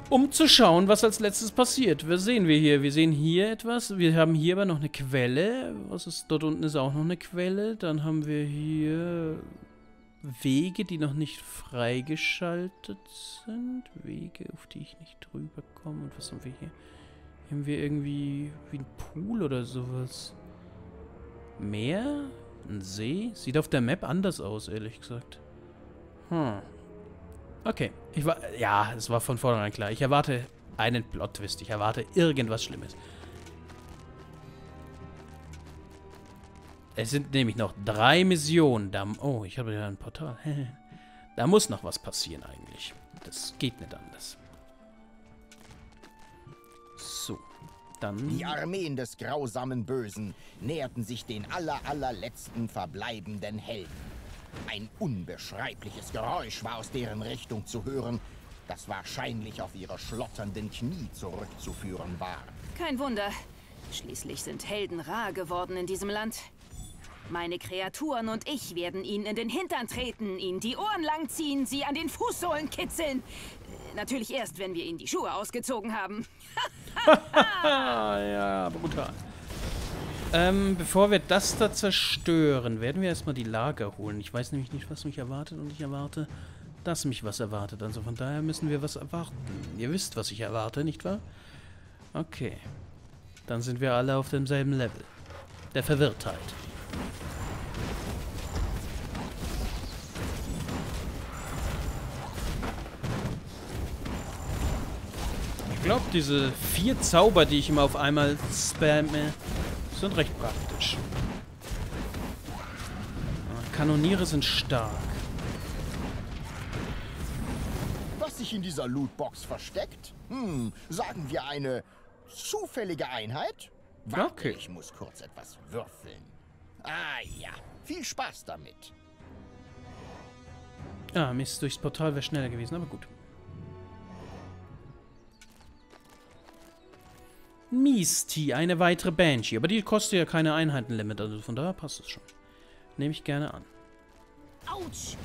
um zu schauen, was als letztes passiert. Was sehen wir hier? Wir sehen hier etwas. Wir haben hier aber noch eine Quelle. Was ist dort unten ist auch noch eine Quelle. Dann haben wir hier Wege, die noch nicht freigeschaltet sind. Wege, auf die ich nicht drüber komme. Und was haben wir hier? Haben wir irgendwie wie ein Pool oder sowas. Meer? Ein See? Sieht auf der Map anders aus, ehrlich gesagt. Hm. Okay. Ich war, ja, es war von vornherein klar. Ich erwarte einen Plot-Twist. Ich erwarte irgendwas Schlimmes. Es sind nämlich noch drei Missionen. Da, oh, ich habe ja ein Portal. [laughs] da muss noch was passieren eigentlich. Das geht nicht anders. So, dann... Die Armeen des grausamen Bösen näherten sich den aller, allerletzten verbleibenden Helden. Ein unbeschreibliches Geräusch war aus deren Richtung zu hören, das wahrscheinlich auf ihre schlotternden Knie zurückzuführen war. Kein Wunder. Schließlich sind Helden rar geworden in diesem Land. Meine Kreaturen und ich werden ihnen in den Hintern treten, ihnen die Ohren langziehen, sie an den Fußsohlen kitzeln. Natürlich erst, wenn wir ihnen die Schuhe ausgezogen haben. [laughs] [laughs] ja, brutal. Ähm, bevor wir das da zerstören, werden wir erstmal die Lager holen. Ich weiß nämlich nicht, was mich erwartet und ich erwarte, dass mich was erwartet. Also von daher müssen wir was erwarten. Ihr wisst, was ich erwarte, nicht wahr? Okay. Dann sind wir alle auf demselben Level. Der Verwirrtheit. Ich glaube, diese vier Zauber, die ich immer auf einmal spamme, sind recht praktisch. Kanoniere sind stark. was sich in dieser Lootbox versteckt? Hm, sagen wir eine zufällige Einheit? Warte, Okay. ich muss kurz etwas würfeln. Ah ja, viel Spaß damit. Ah, Mist, durchs Portal wäre schneller gewesen, aber gut. Misti, eine weitere Banshee. Aber die kostet ja keine Einheitenlimit, also von daher passt es schon. Nehme ich gerne an. Autsch!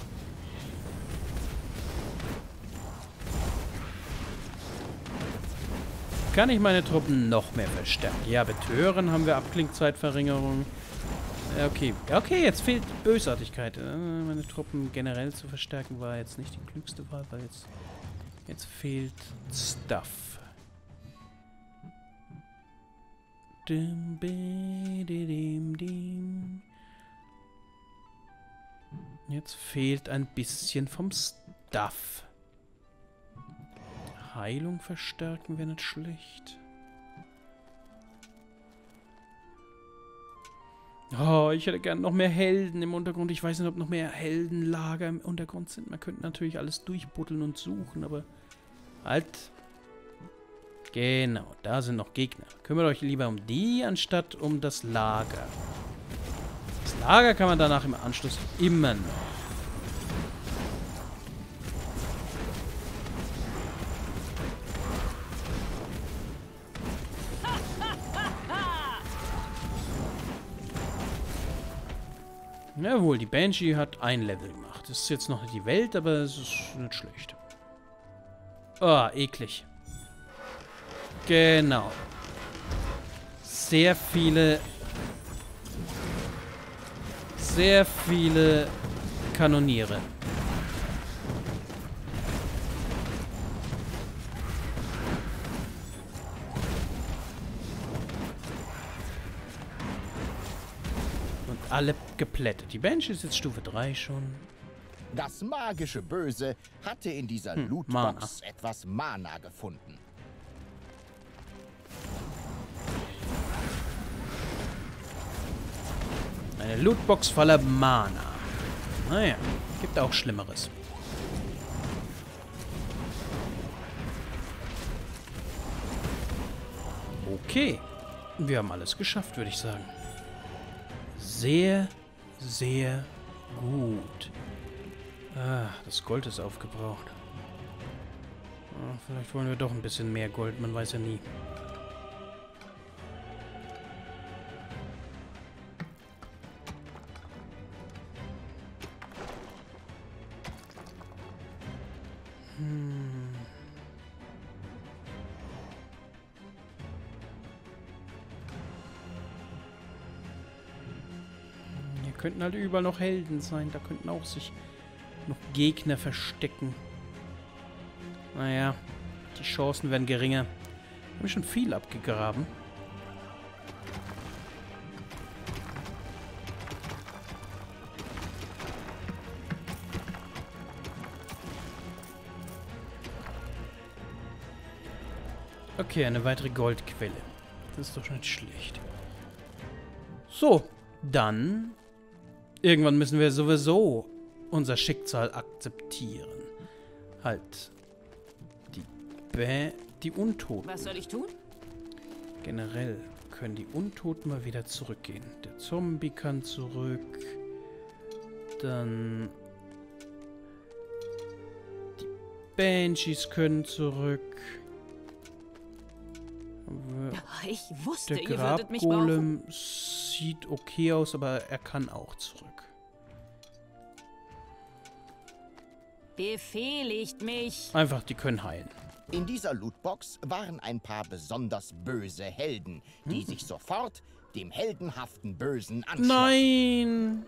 Kann ich meine Truppen noch mehr verstärken? Ja, Betören haben wir Abklingzeitverringerung. Okay, okay, jetzt fehlt Bösartigkeit. Äh, Meine Truppen generell zu verstärken war jetzt nicht die klügste Wahl, weil jetzt, jetzt fehlt Stuff. Dim, dim, dim. Jetzt fehlt ein bisschen vom Stuff. Heilung verstärken wäre nicht schlecht. Oh, ich hätte gern noch mehr Helden im Untergrund. Ich weiß nicht, ob noch mehr Heldenlager im Untergrund sind. Man könnte natürlich alles durchbuddeln und suchen, aber... Halt. Genau, da sind noch Gegner. Kümmert euch lieber um die, anstatt um das Lager. Das Lager kann man danach im Anschluss immer noch. Jawohl, die Banshee hat ein Level gemacht. Das ist jetzt noch nicht die Welt, aber es ist nicht schlecht. Ah, eklig. Genau. Sehr viele... Sehr viele Kanoniere. Und alle geplättet. Die Banshee ist jetzt Stufe 3 schon. Das magische Böse hatte in dieser Hm, Lootbox etwas Mana gefunden. Eine Lootbox voller Mana. Naja, gibt auch Schlimmeres. Okay. Wir haben alles geschafft, würde ich sagen. Sehr, sehr gut. Ah, das Gold ist aufgebraucht. Ah, vielleicht wollen wir doch ein bisschen mehr Gold, man weiß ja nie. Könnten halt überall noch Helden sein. Da könnten auch sich noch Gegner verstecken. Naja, die Chancen werden geringer. Haben wir schon viel abgegraben. Okay, eine weitere Goldquelle. Das ist doch nicht schlecht. So, dann... Irgendwann müssen wir sowieso unser Schicksal akzeptieren. Halt. Die Bä... Die Untoten. Was soll ich tun? Generell können die Untoten mal wieder zurückgehen. Der Zombie kann zurück. Dann... Die Banshees können zurück. Ich wusste, Der ihr würdet mich brauchen. Grabgolem sieht okay aus, aber er kann auch zurück. Befehligt mich. Einfach, die können heilen. In dieser Lootbox waren ein paar besonders böse Helden, die sich sofort dem heldenhaften Bösen anschlossen. Nein!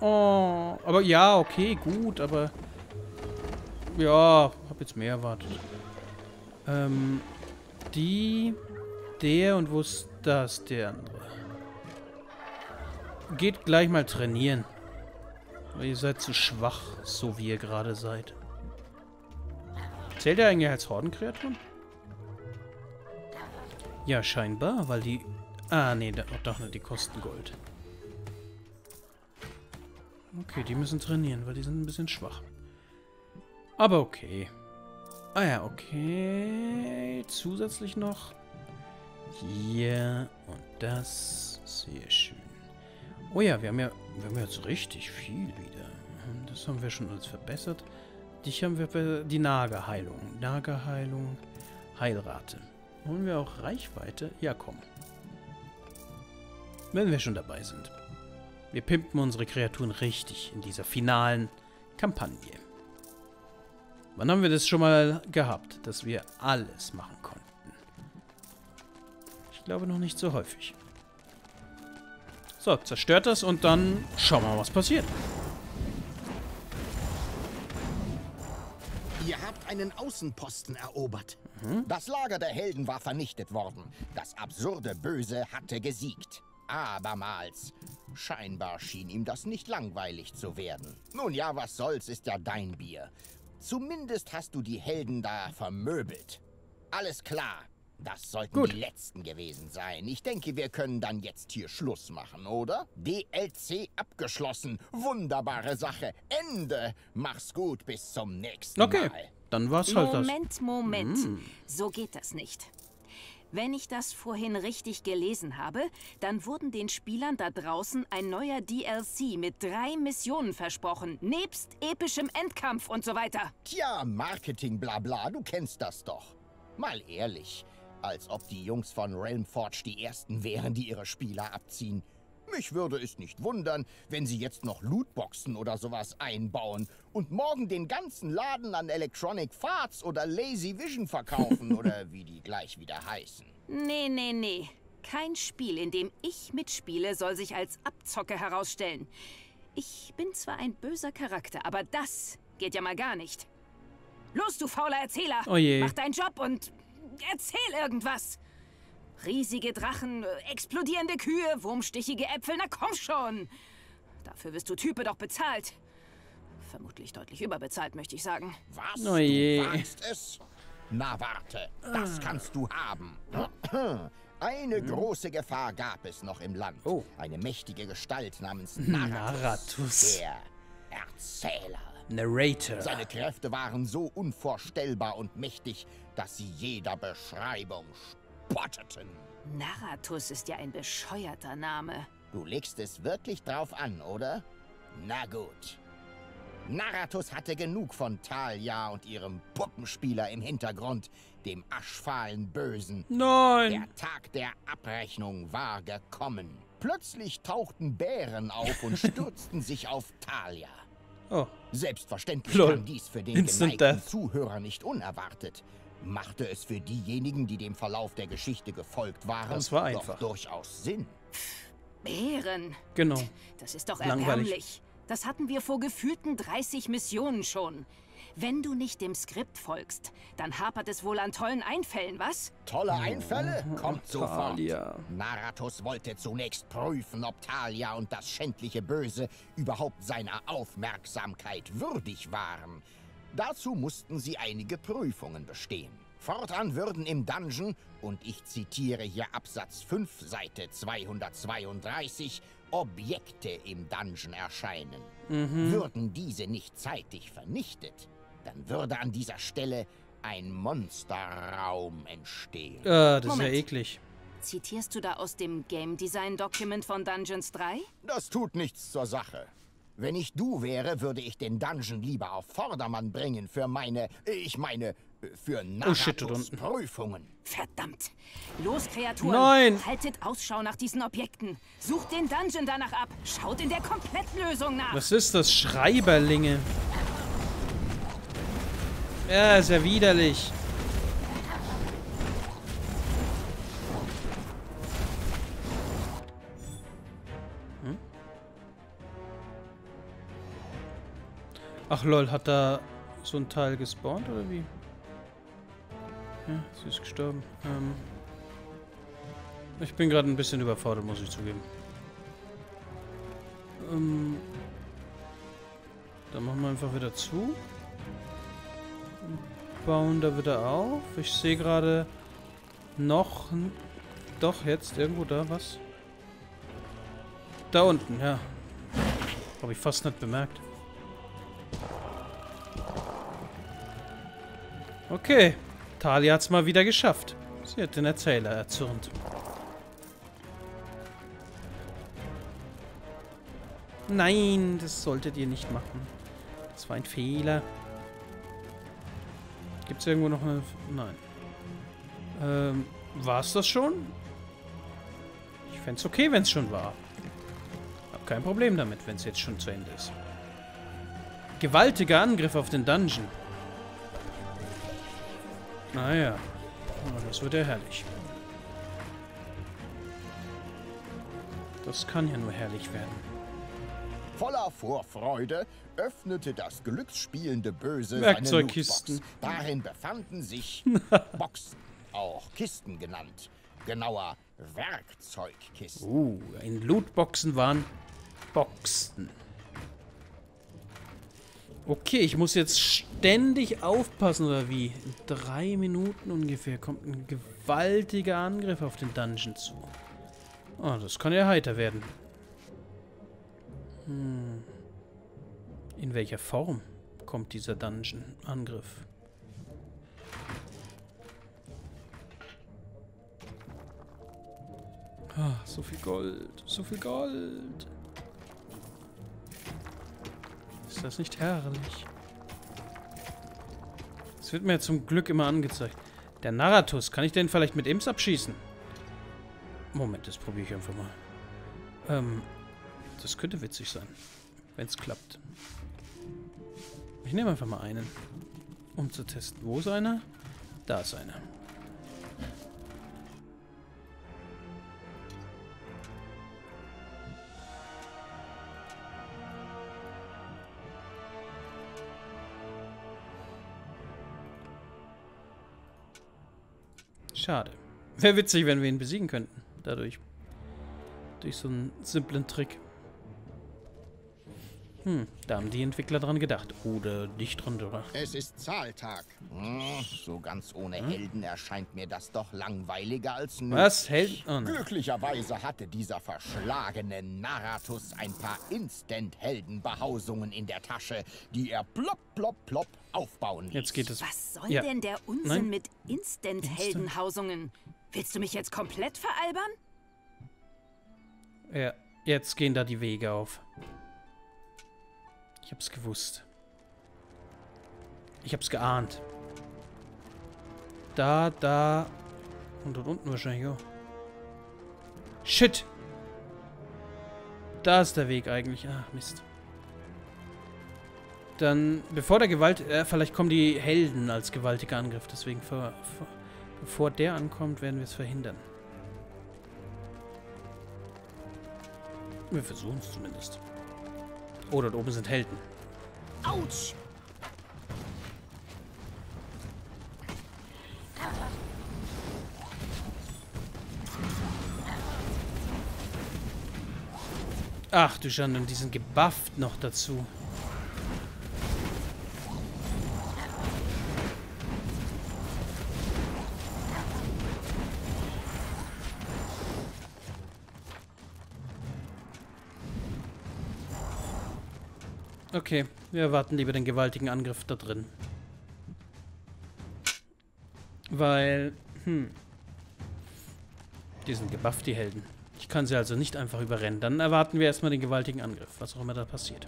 Oh, aber ja, okay, gut, aber... Ja, hab jetzt mehr erwartet. Ähm, die, der und wo ist das, der andere? Geht gleich mal trainieren. Ihr seid zu schwach, so wie ihr gerade seid. Zählt ihr eigentlich als Hordenkreaturen? Ja, scheinbar, weil die... Ah, nee, doch nicht, die kosten Gold. Okay, die müssen trainieren, weil die sind ein bisschen schwach. Aber okay. Ah ja, okay. Zusätzlich noch hier und das. Sehr schön. Oh ja, wir haben ja, wir haben jetzt richtig viel wieder. Das haben wir schon alles verbessert. Dich haben wir die Nagerheilung. Nagerheilung, Heilrate. Wollen wir auch Reichweite? Ja, komm. Wenn wir schon dabei sind. Wir pimpen unsere Kreaturen richtig in dieser finalen Kampagne. Wann haben wir das schon mal gehabt, dass wir alles machen konnten? Ich glaube noch nicht so häufig. So, zerstört das und dann schauen wir mal, was passiert. Ihr habt einen Außenposten erobert. Mhm. Das Lager der Helden war vernichtet worden. Das absurde Böse hatte gesiegt. Abermals. Scheinbar schien ihm das nicht langweilig zu werden. Nun ja, was soll's, ist ja dein Bier. Zumindest hast du die Helden da vermöbelt. Alles klar. Das sollten Gut. die letzten gewesen sein. Ich denke, wir können dann jetzt hier Schluss machen, oder? DLC abgeschlossen. Wunderbare Sache. Ende. Mach's gut, bis zum nächsten okay. Mal. Dann war's halt Moment, das. Moment, Moment. Mm. So geht das nicht. Wenn ich das vorhin richtig gelesen habe, dann wurden den Spielern da draußen ein neuer DLC mit drei Missionen versprochen, nebst epischem Endkampf und so weiter. Tja, Marketing blabla, du kennst das doch. Mal ehrlich, als ob die Jungs von Realmforge die Ersten wären, die ihre Spieler abziehen. Mich würde es nicht wundern, wenn sie jetzt noch Lootboxen oder sowas einbauen und morgen den ganzen Laden an Electronic Farts oder Lazy Vision verkaufen oder [laughs] wie die gleich wieder heißen. Nee, nee, nee. Kein Spiel, in dem ich mitspiele, soll sich als Abzocke herausstellen. Ich bin zwar ein böser Charakter, aber das geht ja mal gar nicht. Los, du fauler Erzähler! Oh je. Mach deinen Job und erzähl irgendwas! Riesige Drachen, explodierende Kühe, wurmstichige Äpfel, na komm schon! Dafür wirst du Type doch bezahlt. Vermutlich deutlich überbezahlt, möchte ich sagen. Was? Oh je. Es? Na warte, das ah. kannst du haben. [clears throat] Eine hm. große Gefahr gab es noch im Land. Oh. Eine mächtige Gestalt namens Naratus. Naratus. Der Erzähler. Narrator. Seine Kräfte waren so unvorstellbar und mächtig, dass sie jeder Beschreibung spotteten. Naratus ist ja ein bescheuerter Name. Du legst es wirklich drauf an, oder? Na gut. Naratus hatte genug von Talia und ihrem Puppenspieler im Hintergrund, dem aschfahlen Bösen. Nein! Der Tag der Abrechnung war gekommen. Plötzlich tauchten Bären auf und [laughs] stürzten sich auf Talia. Oh. Selbstverständlich Lol. kam dies für den Instant geneigten Death. Zuhörer nicht unerwartet. Machte es für diejenigen, die dem Verlauf der Geschichte gefolgt waren, das war einfach. durchaus Sinn. Bären. Genau. Das ist doch erbärmlich. Das hatten wir vor gefühlten 30 Missionen schon. Wenn du nicht dem Skript folgst, dann hapert es wohl an tollen Einfällen, was? Tolle Einfälle? Kommt sofort. Talia. Naratus wollte zunächst prüfen, ob Talia und das schändliche Böse überhaupt seiner Aufmerksamkeit würdig waren. Dazu mussten sie einige Prüfungen bestehen. Fortan würden im Dungeon, und ich zitiere hier Absatz 5, Seite 232, Objekte im Dungeon erscheinen. Mhm. Würden diese nicht zeitig vernichtet, dann würde an dieser Stelle ein Monsterraum entstehen. Äh, das Moment. ist ja eklig. Zitierst du da aus dem Game Design Document von Dungeons 3? Das tut nichts zur Sache. Wenn ich du wäre, würde ich den Dungeon lieber auf Vordermann bringen für meine, ich meine, für Naratus oh, Prüfungen. Verdammt! Los, Kreaturen! Nein! Haltet Ausschau nach diesen Objekten. Sucht den Dungeon danach ab. Schaut in der Komplettlösung nach. Was ist das? Schreiberlinge. Ja, ist ja widerlich. Ach lol, hat da so ein Teil gespawnt oder wie? Ja, sie ist gestorben. Ähm ich bin gerade ein bisschen überfordert, muss ich zugeben. Ähm dann machen wir einfach wieder zu bauen da wieder auf. Ich sehe gerade noch... Doch, jetzt irgendwo da was. Da unten, ja. Habe ich fast nicht bemerkt. Okay. Talia hat's mal wieder geschafft. Sie hat den Erzähler erzürnt. Nein, das solltet ihr nicht machen. Das war ein Fehler. Gibt es irgendwo noch eine... Nein. Ähm, war es das schon? Ich fände es okay, wenn es schon war. Hab kein Problem damit, wenn es jetzt schon zu Ende ist. Gewaltiger Angriff auf den Dungeon. Naja. Das wird ja herrlich. Das kann ja nur herrlich werden. Voller Vorfreude öffnete das glücksspielende Böse Werkzeugkisten. seine Lootbox. Darin befanden sich [laughs] Boxen, auch Kisten genannt. Genauer Werkzeugkisten. Uh, in Lootboxen waren Boxen. Okay, ich muss jetzt ständig aufpassen, oder wie? In drei Minuten ungefähr kommt ein gewaltiger Angriff auf den Dungeon zu. Oh, das kann ja heiter werden. Hm. In welcher Form kommt dieser Dungeon-Angriff? Ah, so viel Gold. So viel Gold. Ist das nicht herrlich? Es wird mir zum Glück immer angezeigt. Der Naratus, kann ich den vielleicht mit Imps abschießen? Moment, das probiere ich einfach mal. Ähm, das könnte witzig sein, wenn es klappt. Ich nehme einfach mal einen, um zu testen. Wo ist einer? Da ist einer. Schade. Wäre witzig, wenn wir ihn besiegen könnten. Dadurch. Durch so einen simplen Trick. Hm, da haben die Entwickler dran gedacht. Oder nicht dran gedacht. Es ist Zahltag. Hm, so ganz ohne Helden erscheint mir das doch langweiliger als nötig. Was? Helden? Oh. Glücklicherweise hatte dieser verschlagene Naratus ein paar Instant-Heldenbehausungen in der Tasche, die er plopp, plopp, plopp aufbauen ließ. Jetzt geht es. Was soll Ja. denn der Unsinn Nein. mit Instant-Heldenhausungen? Willst du mich jetzt komplett veralbern? Ja, jetzt gehen da die Wege auf. Ich hab's gewusst. Ich hab's geahnt. Da, da. Und dort unten wahrscheinlich auch. Shit! Da ist der Weg eigentlich. Ach, Mist. Dann, bevor der Gewalt... Äh, vielleicht kommen die Helden als gewaltiger Angriff. Deswegen, vor, vor, bevor der ankommt, werden wir es verhindern. Wir versuchen es zumindest. Oh, dort oben sind Helden. Autsch! Ach du Schande, und die sind gebufft noch dazu. Wir erwarten lieber den gewaltigen Angriff da drin. Weil, hm. Die sind gebufft, die Helden. Ich kann sie also nicht einfach überrennen. Dann erwarten wir erstmal den gewaltigen Angriff, was auch immer da passiert.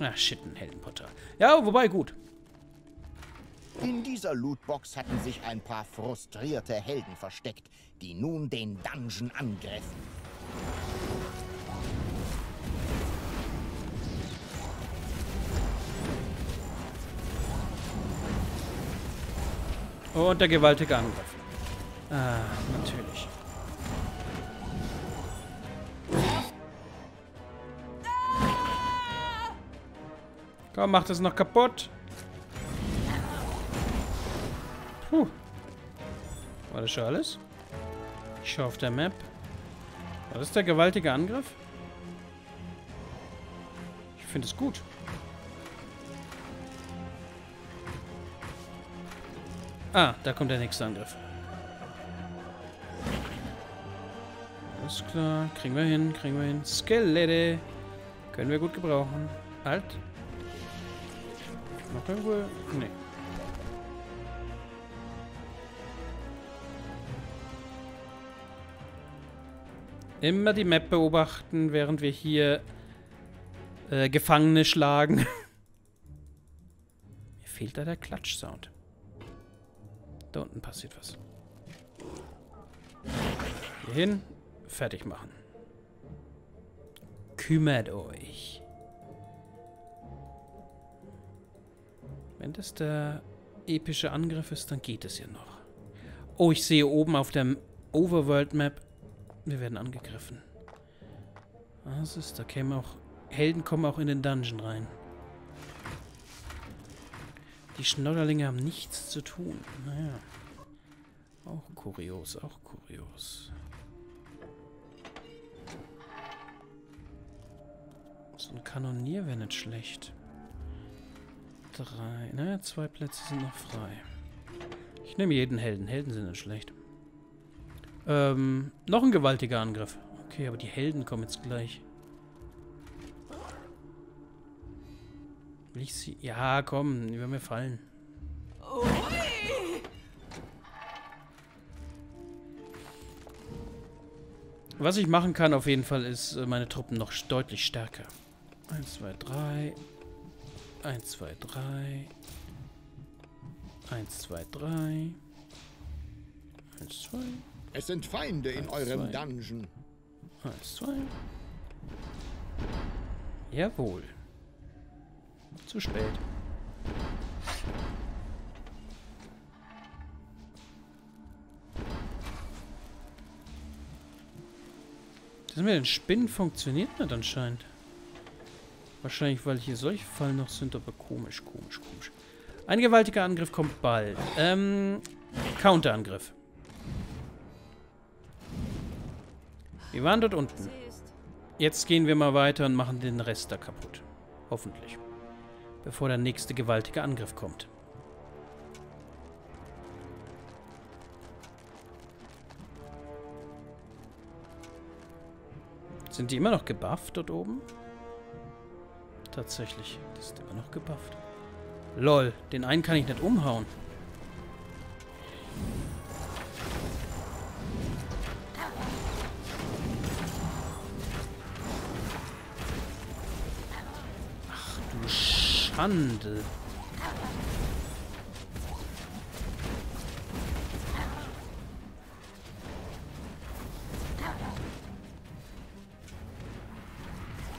Ah, shit, ein Heldenportal. Ja, wobei, gut. In dieser Lootbox hatten sich ein paar frustrierte Helden versteckt, die nun den Dungeon angriffen. Und der gewaltige Angriff. Ah, natürlich. Komm, mach das noch kaputt. Puh. War das schon alles? Ich schaue auf der Map. War das der gewaltige Angriff? Ich finde es gut. Ah, da kommt der nächste Angriff. Alles klar. Kriegen wir hin, kriegen wir hin. Skelette. Können wir gut gebrauchen. Halt. Noch irgendwo? Nee. Immer die Map beobachten, während wir hier äh, Gefangene schlagen. [laughs] Mir fehlt da der Klatschsound. Da unten passiert was. Hier hin, fertig machen. Kümmert euch. Wenn das der epische Angriff ist, dann geht es ja noch. Oh, ich sehe oben auf der Overworld Map, wir werden angegriffen. Was ist, da kämen auch, Helden kommen auch in den Dungeon rein. Die Schnodderlinge haben nichts zu tun. Naja. Auch kurios, auch kurios. So ein Kanonier wäre nicht schlecht. Drei. Naja, zwei Plätze sind noch frei. Ich nehme jeden Helden. Helden sind nicht schlecht. Ähm, noch ein gewaltiger Angriff. Okay, aber die Helden kommen jetzt gleich. Will ich sie... Ja, komm, die werden mir fallen. Was ich machen kann auf jeden Fall ist äh, meine Truppen noch deutlich stärker. 1, 2, 3. 1, 2, 3. 1, 2, 3. 1, 2. Es sind Feinde in eurem. Dungeon. 1, 2. Jawohl. Zu spät. Das mit den Spinnen funktioniert nicht anscheinend. Wahrscheinlich, weil hier solche Fallen noch sind, aber komisch, komisch, komisch. Ein gewaltiger Angriff kommt bald. Ähm, Counterangriff. Wir waren dort unten. Jetzt gehen wir mal weiter und machen den Rest da kaputt. Hoffentlich. Bevor der nächste gewaltige Angriff kommt. Sind die immer noch gebufft dort oben? Tatsächlich, die sind immer noch gebufft. Lol, den einen kann ich nicht umhauen. Schande.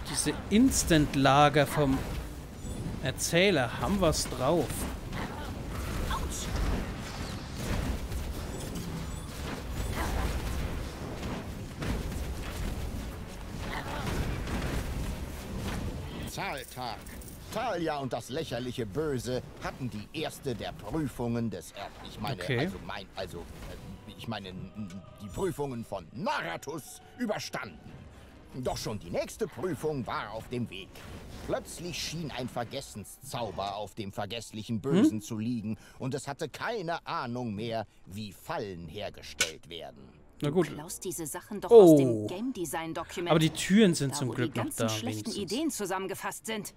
Diese Instant-Lager vom Erzähler haben was drauf. Zahltag. Talia und das lächerliche Böse hatten die erste der Prüfungen des er ich meine Okay. also mein also äh, ich meine die Prüfungen von Naratus überstanden. Doch schon die nächste Prüfung war auf dem Weg. Plötzlich schien ein Vergessenszauber auf dem vergesslichen Bösen zu liegen und es hatte keine Ahnung mehr, wie Fallen hergestellt werden. Na gut, klaust diese Sachen doch Oh. aus dem Game Design Dokument. aber die Türen sind da, zum Glück die noch ganzen da. schlechten Wenigstens. Ideen zusammengefasst sind.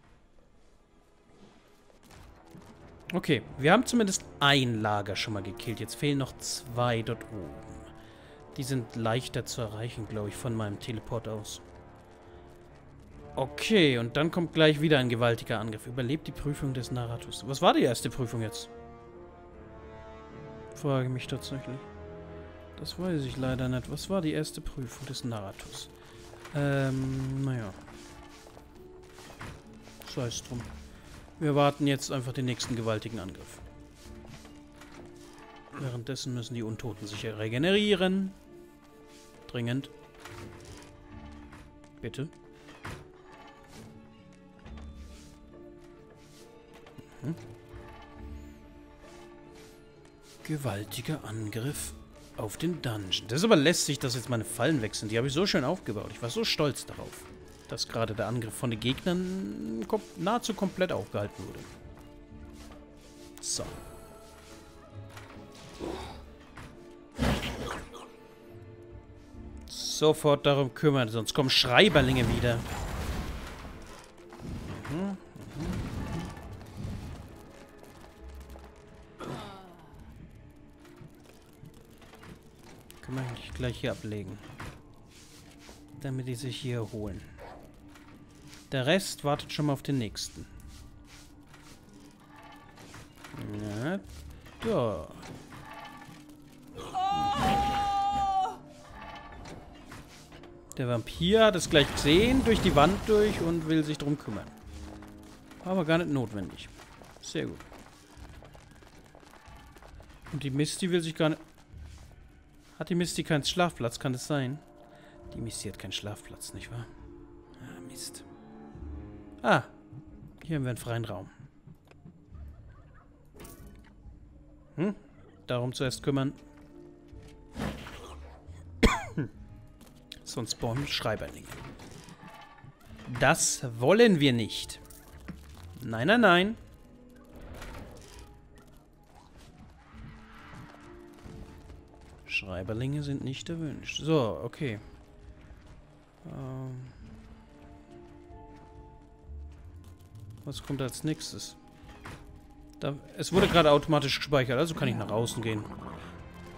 Okay, wir haben zumindest ein Lager schon mal gekillt. Jetzt fehlen noch zwei dort oben. Die sind leichter zu erreichen, glaube ich, von meinem Teleport aus. Okay, und dann kommt gleich wieder ein gewaltiger Angriff. Überlebt die Prüfung des Naratus. Was war die erste Prüfung jetzt? Frage mich tatsächlich. Das weiß ich leider nicht. Was war die erste Prüfung des Naratus? Ähm, naja. Es drum. Wir warten jetzt einfach den nächsten gewaltigen Angriff. Währenddessen müssen die Untoten sich regenerieren. Dringend. Bitte. Mhm. Gewaltiger Angriff auf den Dungeon. Das ist aber lästig, dass jetzt meine Fallen weg sind. Die habe ich so schön aufgebaut. Ich war so stolz darauf, dass gerade der Angriff von den Gegnern kom nahezu komplett aufgehalten wurde. So. Sofort darum kümmern, sonst kommen Schreiberlinge wieder. Mhm. Mhm. mhm. Können wir eigentlich gleich hier ablegen. Damit die sich hier holen. Der Rest wartet schon mal auf den nächsten. Ja, da. Der Vampir hat es gleich gesehen, durch die Wand durch und will sich drum kümmern. Aber gar nicht notwendig. Sehr gut. Und die Misty will sich gar nicht... Hat die Misty keinen Schlafplatz? Kann das sein? Die Misty hat keinen Schlafplatz, nicht wahr? Ah, Mist. Ah, hier haben wir einen freien Raum. Hm? Darum zuerst kümmern. [coughs] Sonst spawnen Schreiberlinge. Das wollen wir nicht. Nein, nein, nein. Schreiberlinge sind nicht erwünscht. So, okay. Ähm Was kommt als nächstes? Da, es wurde gerade automatisch gespeichert, also kann ich nach außen gehen.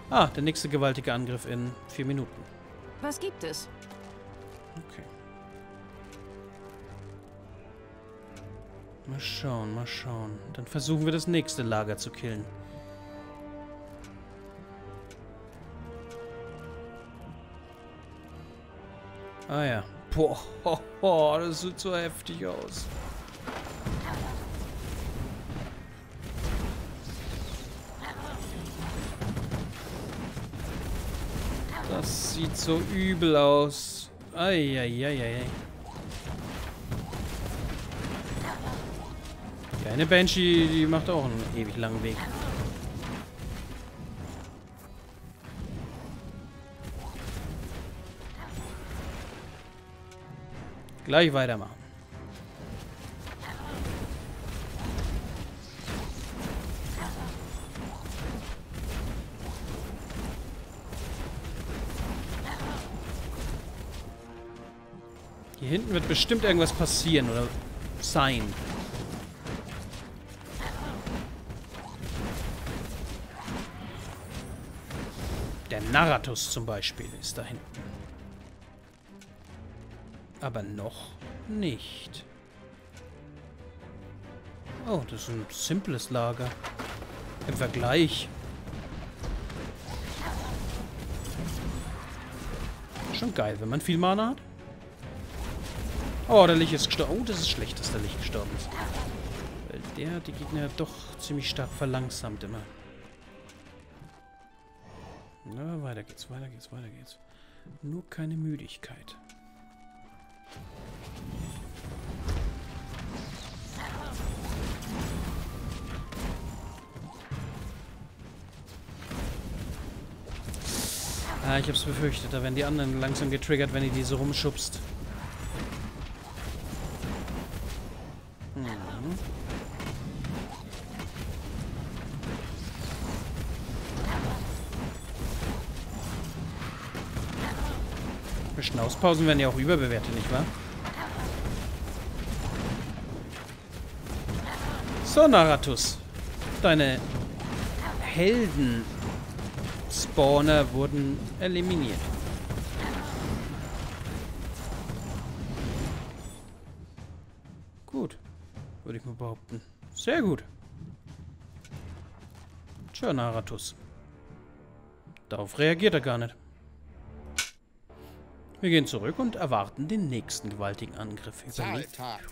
Ah, der nächste gewaltige Angriff in vier Minuten. Was gibt es? Okay. Mal schauen, mal schauen. Dann versuchen wir das nächste Lager zu killen. Ah ja. Boah, ho, [laughs] ho, das sieht so heftig aus. Sieht so übel aus. Eieieiei. Die eine Banshee, die macht auch einen ewig langen Weg. Gleich weitermachen. Hinten wird bestimmt irgendwas passieren oder sein. Der Narratus zum Beispiel ist da hinten. Aber noch nicht. Oh, das ist ein simples Lager. Im Vergleich. Schon geil, wenn man viel Mana hat. Oh, der Licht ist gestorben. Oh, das ist schlecht, dass der Licht gestorben ist. Weil der die Gegner doch ziemlich stark verlangsamt immer. Na, weiter geht's, weiter geht's, weiter geht's. Nur keine Müdigkeit. Ah, ich hab's befürchtet. Da werden die anderen langsam getriggert, wenn ihr diese rumschubst. Schnauzpausen werden ja auch überbewertet, nicht wahr? So, Naratus. Deine Helden-Spawner wurden eliminiert. Gut. Würde ich mal behaupten. Sehr gut. Tja, Naratus. Darauf reagiert er gar nicht. Wir gehen zurück und erwarten den nächsten gewaltigen Angriff. Überlebt Zahltag.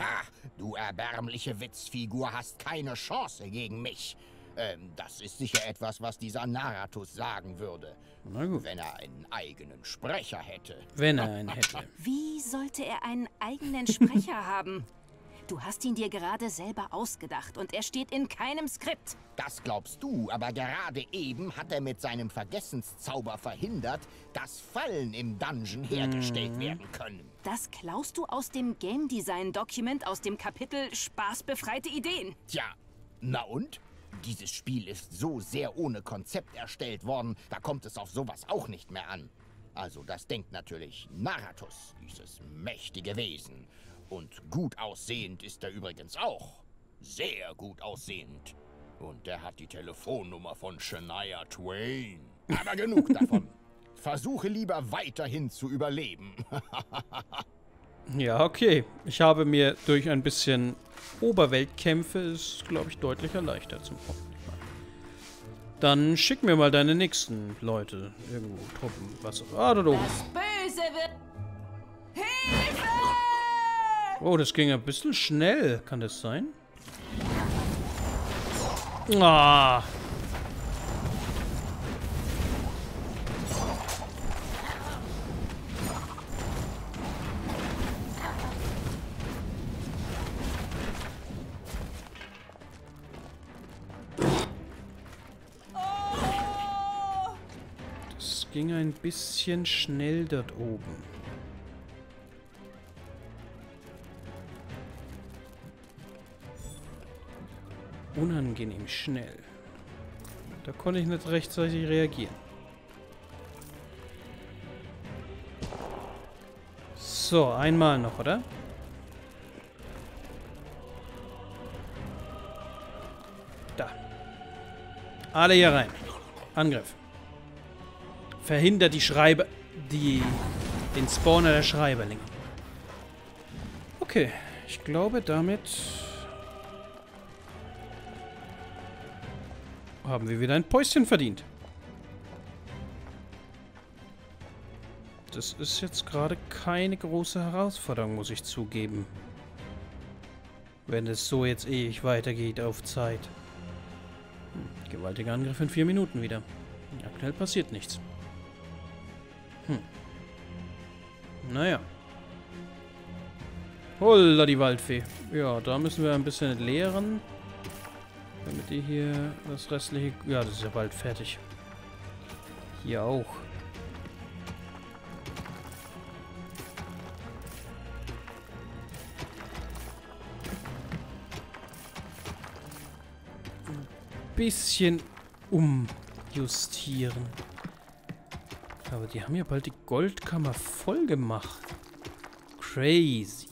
Ha, du erbärmliche Witzfigur hast keine Chance gegen mich. Ähm, das ist sicher etwas, was dieser Naratus sagen würde. Na gut. Wenn er einen eigenen Sprecher hätte. Wenn er einen hätte. Wie sollte er einen eigenen Sprecher [laughs] haben? Du hast ihn dir gerade selber ausgedacht und er steht in keinem Skript. Das glaubst du, aber gerade eben hat er mit seinem Vergessenszauber verhindert, dass Fallen im Dungeon hergestellt werden können. Das klaust du aus dem Game Design Document aus dem Kapitel Spaßbefreite Ideen. Tja, na und? Dieses Spiel ist so sehr ohne Konzept erstellt worden, da kommt es auf sowas auch nicht mehr an. Also das denkt natürlich Naratus, dieses mächtige Wesen. Und gut aussehend ist er übrigens auch. Sehr gut aussehend. Und er hat die Telefonnummer von Shania Twain. Aber genug davon. [laughs] Versuche lieber weiterhin zu überleben. [laughs] ja, okay. Ich habe mir durch ein bisschen Oberweltkämpfe es, glaube ich, deutlich erleichtert zum Punkt. Dann schick mir mal deine nächsten Leute. Irgendwo, Truppen, was. Ah, da oben. Das Böse wird... Hilfe! Oh, das ging ein bisschen schnell. Kann das sein? Ah. Das ging ein bisschen schnell dort oben. Unangenehm schnell. Da konnte ich nicht rechtzeitig reagieren. So, einmal noch, oder? Da. Alle hier rein. Angriff. Verhindert die Schreiber... die... den Spawner der Schreiberlinge. Okay. Ich glaube, damit haben wir wieder ein Päuschen verdient. Das ist jetzt gerade keine große Herausforderung, muss ich zugeben. Wenn es so jetzt ewig weitergeht auf Zeit. Hm, gewaltiger Angriff in vier Minuten wieder. Aktuell passiert nichts. Hm. Naja. Holla die Waldfee. Ja, da müssen wir ein bisschen entleeren. Die hier das restliche... Ja, das ist ja bald fertig. Hier auch. Ein bisschen umjustieren. Aber die haben ja bald die Goldkammer voll gemacht. Crazy.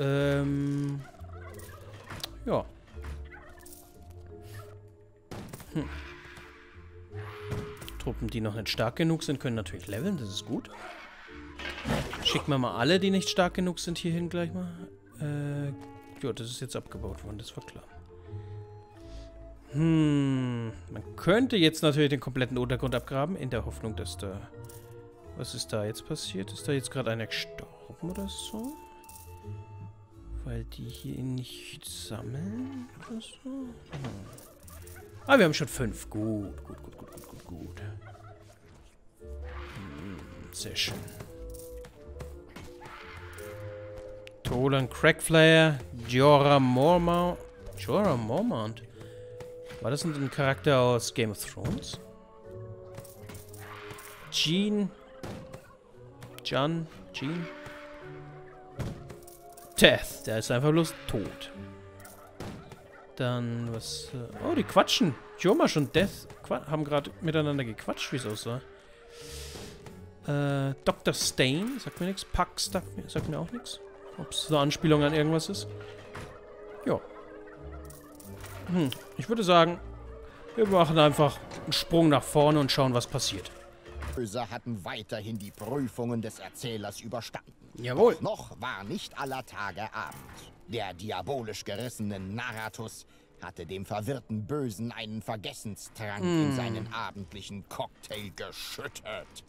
Ähm... Ja. Hm. Truppen, die noch nicht stark genug sind, können natürlich leveln. Das ist gut. Schicken wir mal alle, die nicht stark genug sind, hierhin gleich mal. Äh, ja, das ist jetzt abgebaut worden. Das war klar. Hm. Man könnte jetzt natürlich den kompletten Untergrund abgraben, in der Hoffnung, dass da... Was ist da jetzt passiert? Ist da jetzt gerade einer gestorben oder so? Weil die hier nicht sammeln oder so? Hm. Ah, wir haben schon fünf. Gut, gut, gut, gut, gut, gut, gut. Hm, sehr schön. Tolan Crackflyer, Jorah Mormont. Jorah Mormont? War das ein Charakter aus Game of Thrones? Jean. John. Jean. Death. Der ist einfach bloß tot. Dann, was... Äh, oh, die quatschen. Jomash und Death haben gerade miteinander gequatscht, wie es aussah. Äh, Dr. Stain, sagt mir nichts. Pax sagt mir, sagt mir auch nichts. Ob es eine Anspielung an irgendwas ist. Ja. Hm, ich würde sagen, wir machen einfach einen Sprung nach vorne und schauen, was passiert. Böse hatten weiterhin die Prüfungen des Erzählers überstanden. Jawohl. Noch war nicht aller Tage Abend. Der diabolisch gerissene Narratus hatte dem verwirrten Bösen einen Vergessenstrank mm. in seinen abendlichen Cocktail geschüttet.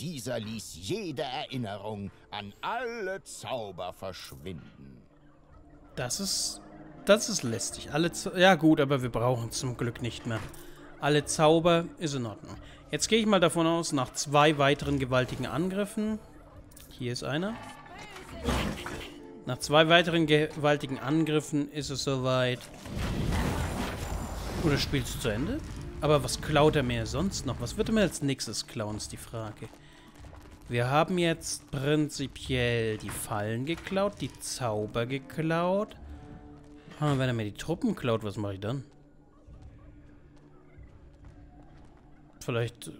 Dieser ließ jede Erinnerung an alle Zauber verschwinden. Das ist... Das ist lästig. Alle Z ja gut, aber wir brauchen zum Glück nicht mehr. Alle Zauber ist in Ordnung. Jetzt gehe ich mal davon aus, nach zwei weiteren gewaltigen Angriffen hier ist einer. Nach zwei weiteren gewaltigen Angriffen ist es soweit. Oder spielst du zu Ende? Aber was klaut er mir sonst noch? Was wird er mir als nächstes klauen, ist die Frage. Wir haben jetzt prinzipiell die Fallen geklaut, die Zauber geklaut. Ah, wenn er mir die Truppen klaut, was mache ich dann? Vielleicht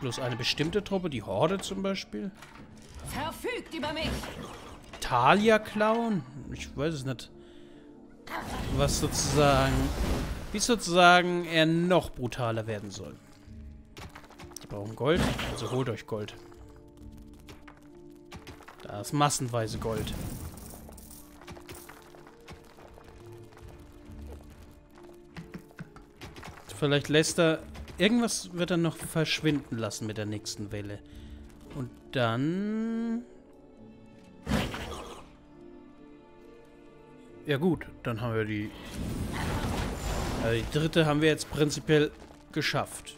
bloß eine bestimmte Truppe, die Horde zum Beispiel? Verfügt über mich! Talia klauen? Ich weiß es nicht. Was sozusagen... Wie sozusagen er noch brutaler werden soll. brauchen Gold, also holt euch Gold. Da ist massenweise Gold. Vielleicht lässt er... Irgendwas wird er noch verschwinden lassen mit der nächsten Welle. Und dann... Ja gut, dann haben wir die... Also die dritte haben wir jetzt prinzipiell geschafft.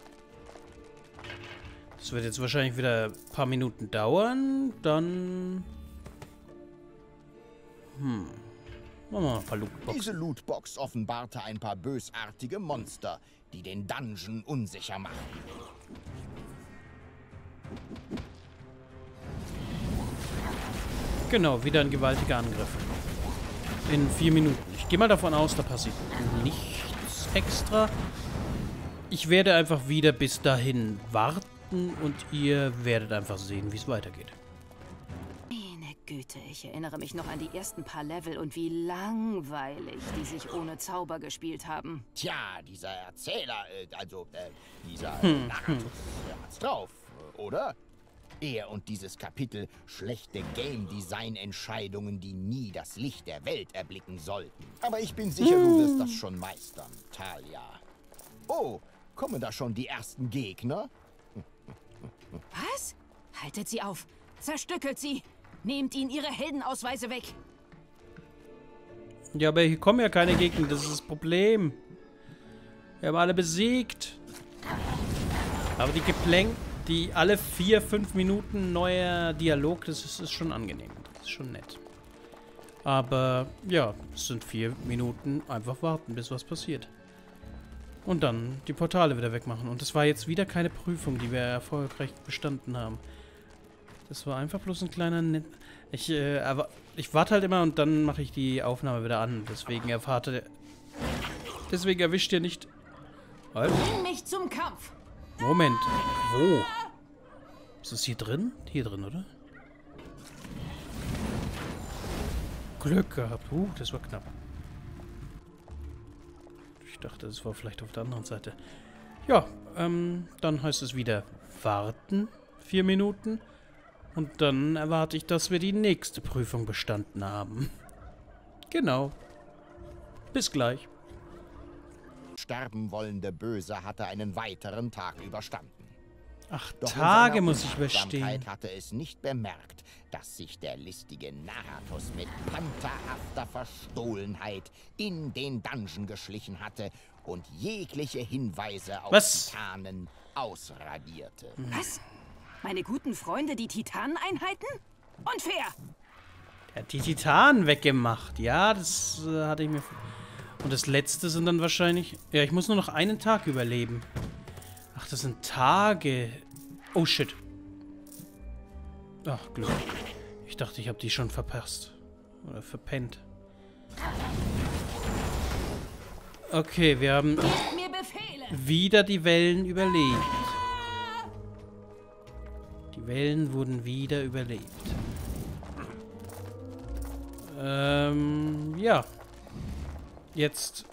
Das wird jetzt wahrscheinlich wieder ein paar Minuten dauern. Dann... Hm. Machen wir mal ein paar Lootboxen. Diese Lootbox offenbarte ein paar bösartige Monster, die den Dungeon unsicher machen. Genau, wieder ein gewaltiger Angriff. In vier Minuten. Ich gehe mal davon aus, da passiert nichts extra. Ich werde einfach wieder bis dahin warten und ihr werdet einfach sehen, wie es weitergeht. Meine Güte, ich erinnere mich noch an die ersten paar Level und wie langweilig die sich ohne Zauber gespielt haben. Tja, dieser Erzähler, äh, also äh, dieser hm, Narratus, der hat's drauf, oder? Er und dieses Kapitel schlechte Game Design Entscheidungen, die nie das Licht der Welt erblicken sollten. Aber ich bin sicher, du wirst das schon meistern, Talia. Oh, kommen da schon die ersten Gegner? Was? Haltet sie auf! Zerstückelt sie! Nehmt ihnen ihre Heldenausweise weg! Ja, aber hier kommen ja keine Gegner, das ist das Problem. Wir haben alle besiegt. Aber die Geplänk die alle vier, fünf Minuten neuer Dialog, das ist, ist schon angenehm. Das ist schon nett. Aber ja, es sind vier Minuten einfach warten, bis was passiert. Und dann die Portale wieder wegmachen. Und das war jetzt wieder keine Prüfung, die wir erfolgreich bestanden haben. Das war einfach bloß ein kleiner... Net ich, äh, ich warte halt immer und dann mache ich die Aufnahme wieder an. Deswegen erfahrt Deswegen erwischt ihr nicht... Halt. Bring mich zum Kampf! Moment. Wo? Ist das hier drin? Hier drin, oder? Glück gehabt. Uh, das war knapp. Ich dachte, das war vielleicht auf der anderen Seite. Ja, ähm, dann heißt es wieder warten. Vier Minuten. Und dann erwarte ich, dass wir die nächste Prüfung bestanden haben. Genau. Bis gleich. Sterben wollende Böse hatte einen weiteren Tag überstanden. Ach, Doch Tage muss ich überstehen. hatte es nicht bemerkt, dass sich der listige Naratus mit pantherhafter Verstohlenheit in den Dungeon geschlichen hatte und jegliche Hinweise auf Was? Titanen ausradierte. Was? Meine guten Freunde, die Titaneneinheiten? Unfair! Er hat die Titanen weggemacht. Ja, das äh, hatte ich mir... Und das letzte sind dann wahrscheinlich... Ja, ich muss nur noch einen Tag überleben. Ach, das sind Tage. Oh, shit. Ach, Glück. Ich dachte, ich habe die schon verpasst. Oder verpennt. Okay, wir haben wieder die Wellen überlebt. Die Wellen wurden wieder überlebt. Ähm, ja. Jetzt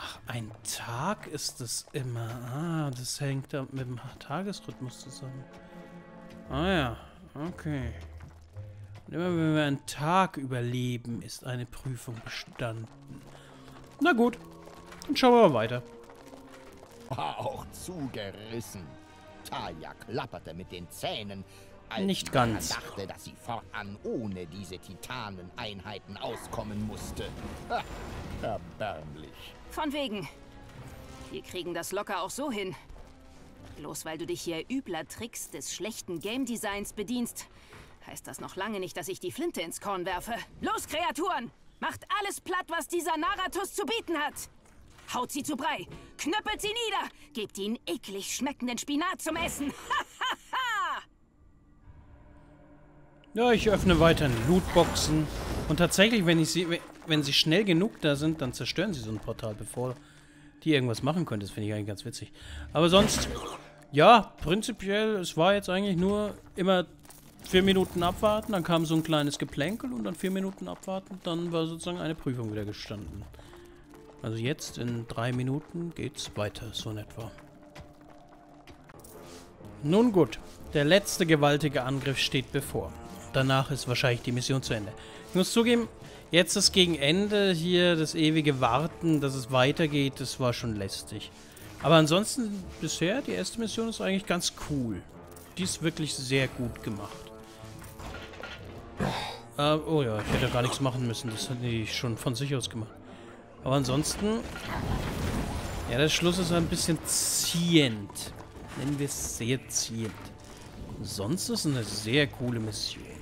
Ach, ein Tag ist es immer. Ah, das hängt da mit dem Tagesrhythmus zusammen. Ah ja, okay. Und immer wenn wir einen Tag überleben, ist eine Prüfung bestanden. Na gut, dann schauen wir mal weiter. Auch zugerissen. Talia klapperte mit den Zähnen, Nicht ganz. dachte, dass sie fortan ohne diese Titaneneinheiten auskommen musste. Ha, erbärmlich. Von wegen. Wir kriegen das locker auch so hin. Bloß weil du dich hier übler Tricks des schlechten Game Designs bedienst, heißt das noch lange nicht, dass ich die Flinte ins Korn werfe. Los, Kreaturen! Macht alles platt, was dieser Naratus zu bieten hat! Haut sie zu Brei, knüppelt sie nieder, gebt ihnen eklig schmeckenden Spinat zum Essen. Ja, ich öffne weiterhin Lootboxen. Und tatsächlich, wenn ich sie, wenn sie schnell genug da sind, dann zerstören sie so ein Portal, bevor die irgendwas machen können. Das finde ich eigentlich ganz witzig. Aber sonst, ja, prinzipiell, es war jetzt eigentlich nur immer vier Minuten abwarten, dann kam so ein kleines Geplänkel und dann vier Minuten abwarten, dann war sozusagen eine Prüfung wieder gestanden. Also jetzt in drei Minuten geht's weiter, so in etwa. Nun gut, der letzte gewaltige Angriff steht bevor. Danach ist wahrscheinlich die Mission zu Ende. Ich muss zugeben, jetzt das Gegenende hier, das ewige Warten, dass es weitergeht, das war schon lästig. Aber ansonsten, bisher, die erste Mission ist eigentlich ganz cool. Die ist wirklich sehr gut gemacht. Äh, oh ja, ich hätte gar nichts machen müssen. Das hat die schon von sich aus gemacht. Aber ansonsten... Ja, der Schluss ist ein bisschen ziehend. Nennen wir es sehr ziehend. Sonst ist es eine sehr coole Mission.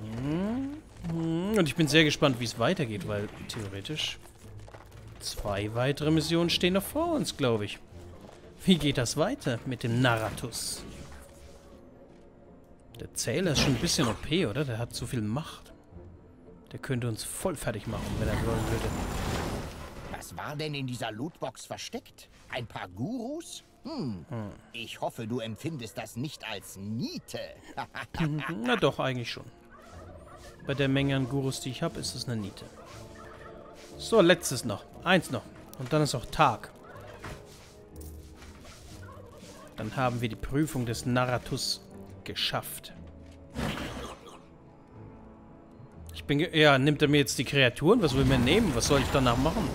Hm, und ich bin sehr gespannt, wie es weitergeht, weil theoretisch zwei weitere Missionen stehen noch vor uns, glaube ich. Wie geht das weiter mit dem Narratus? Der Zähler ist schon ein bisschen OP, oder? Der hat zu viel Macht. Der könnte uns voll fertig machen, wenn er wollen würde. Was war denn in dieser Lootbox versteckt? Ein paar Gurus? Hm. hm. Ich hoffe, du empfindest das nicht als Niete. [laughs] Na doch, eigentlich schon. Bei der Menge an Gurus, die ich habe, ist es eine Niete. So, letztes noch. Eins noch. Und dann ist auch Tag. Dann haben wir die Prüfung des Narratus geschafft. Ich bin... Ja, nimmt er mir jetzt die Kreaturen? Was will er nehmen? Was soll ich danach machen?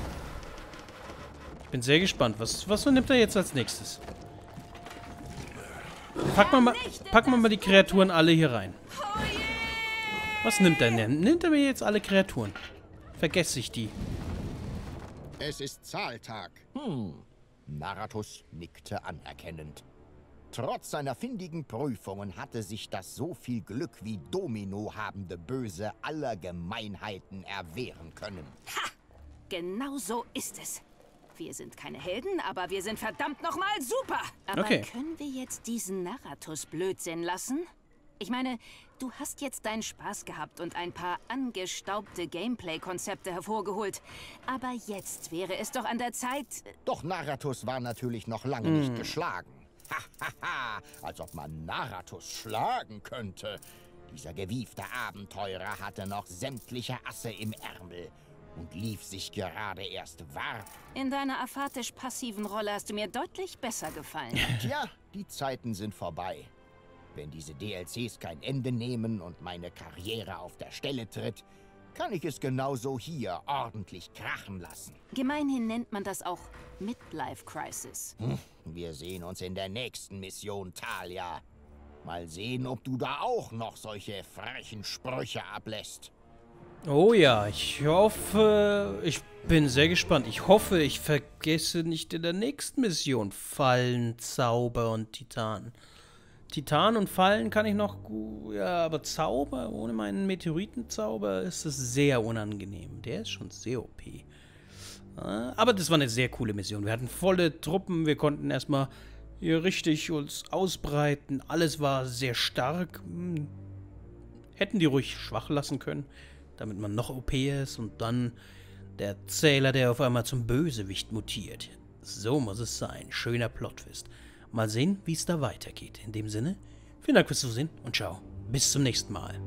Ich bin sehr gespannt. Was, was nimmt er jetzt als nächstes? Packen wir, mal, packen wir mal die Kreaturen alle hier rein. Was nimmt er denn? Nimmt er mir jetzt alle Kreaturen? Vergesse ich die. Es ist Zahltag. Hm. Naratus nickte anerkennend. Trotz seiner findigen Prüfungen hatte sich das so viel Glück wie Domino habende Böse aller Gemeinheiten erwehren können. Ha! Genau so ist es. Wir sind keine Helden, aber wir sind verdammt nochmal super. Aber okay. können wir jetzt diesen Narratus Blödsinn lassen? Ich meine, du hast jetzt deinen Spaß gehabt und ein paar angestaubte Gameplay-Konzepte hervorgeholt. Aber jetzt wäre es doch an der Zeit... Doch Naratus war natürlich noch lange hm. nicht geschlagen. [laughs] Hahaha, als ob man Naratus schlagen könnte. Dieser gewiefte Abenteurer hatte noch sämtliche Asse im Ärmel und lief sich gerade erst warm. In deiner aphatisch-passiven Rolle hast du mir deutlich besser gefallen. Tja, die Zeiten sind vorbei. Wenn diese DLCs kein Ende nehmen und meine Karriere auf der Stelle tritt, kann ich es genauso hier ordentlich krachen lassen. Gemeinhin nennt man das auch Midlife Crisis. Hm, wir sehen uns in der nächsten Mission, Talia. Mal sehen, ob du da auch noch solche frechen Sprüche ablässt. Oh ja, ich hoffe, ich bin sehr gespannt. Ich hoffe, ich vergesse nicht in der nächsten Mission Fallen, Zauber und Titan. Titan und Fallen kann ich noch ja, aber Zauber, ohne meinen Meteoritenzauber ist es sehr unangenehm. Der ist schon sehr OP. Aber das war eine sehr coole Mission. Wir hatten volle Truppen, wir konnten erstmal hier richtig uns ausbreiten. Alles war sehr stark. Hm. Hätten die ruhig schwach lassen können, damit man noch OP ist und dann der Zähler, der auf einmal zum Bösewicht mutiert. So muss es sein. Schöner Plotwist. Mal sehen, wie es da weitergeht. In dem Sinne, vielen Dank fürs Zusehen und ciao. Bis zum nächsten Mal.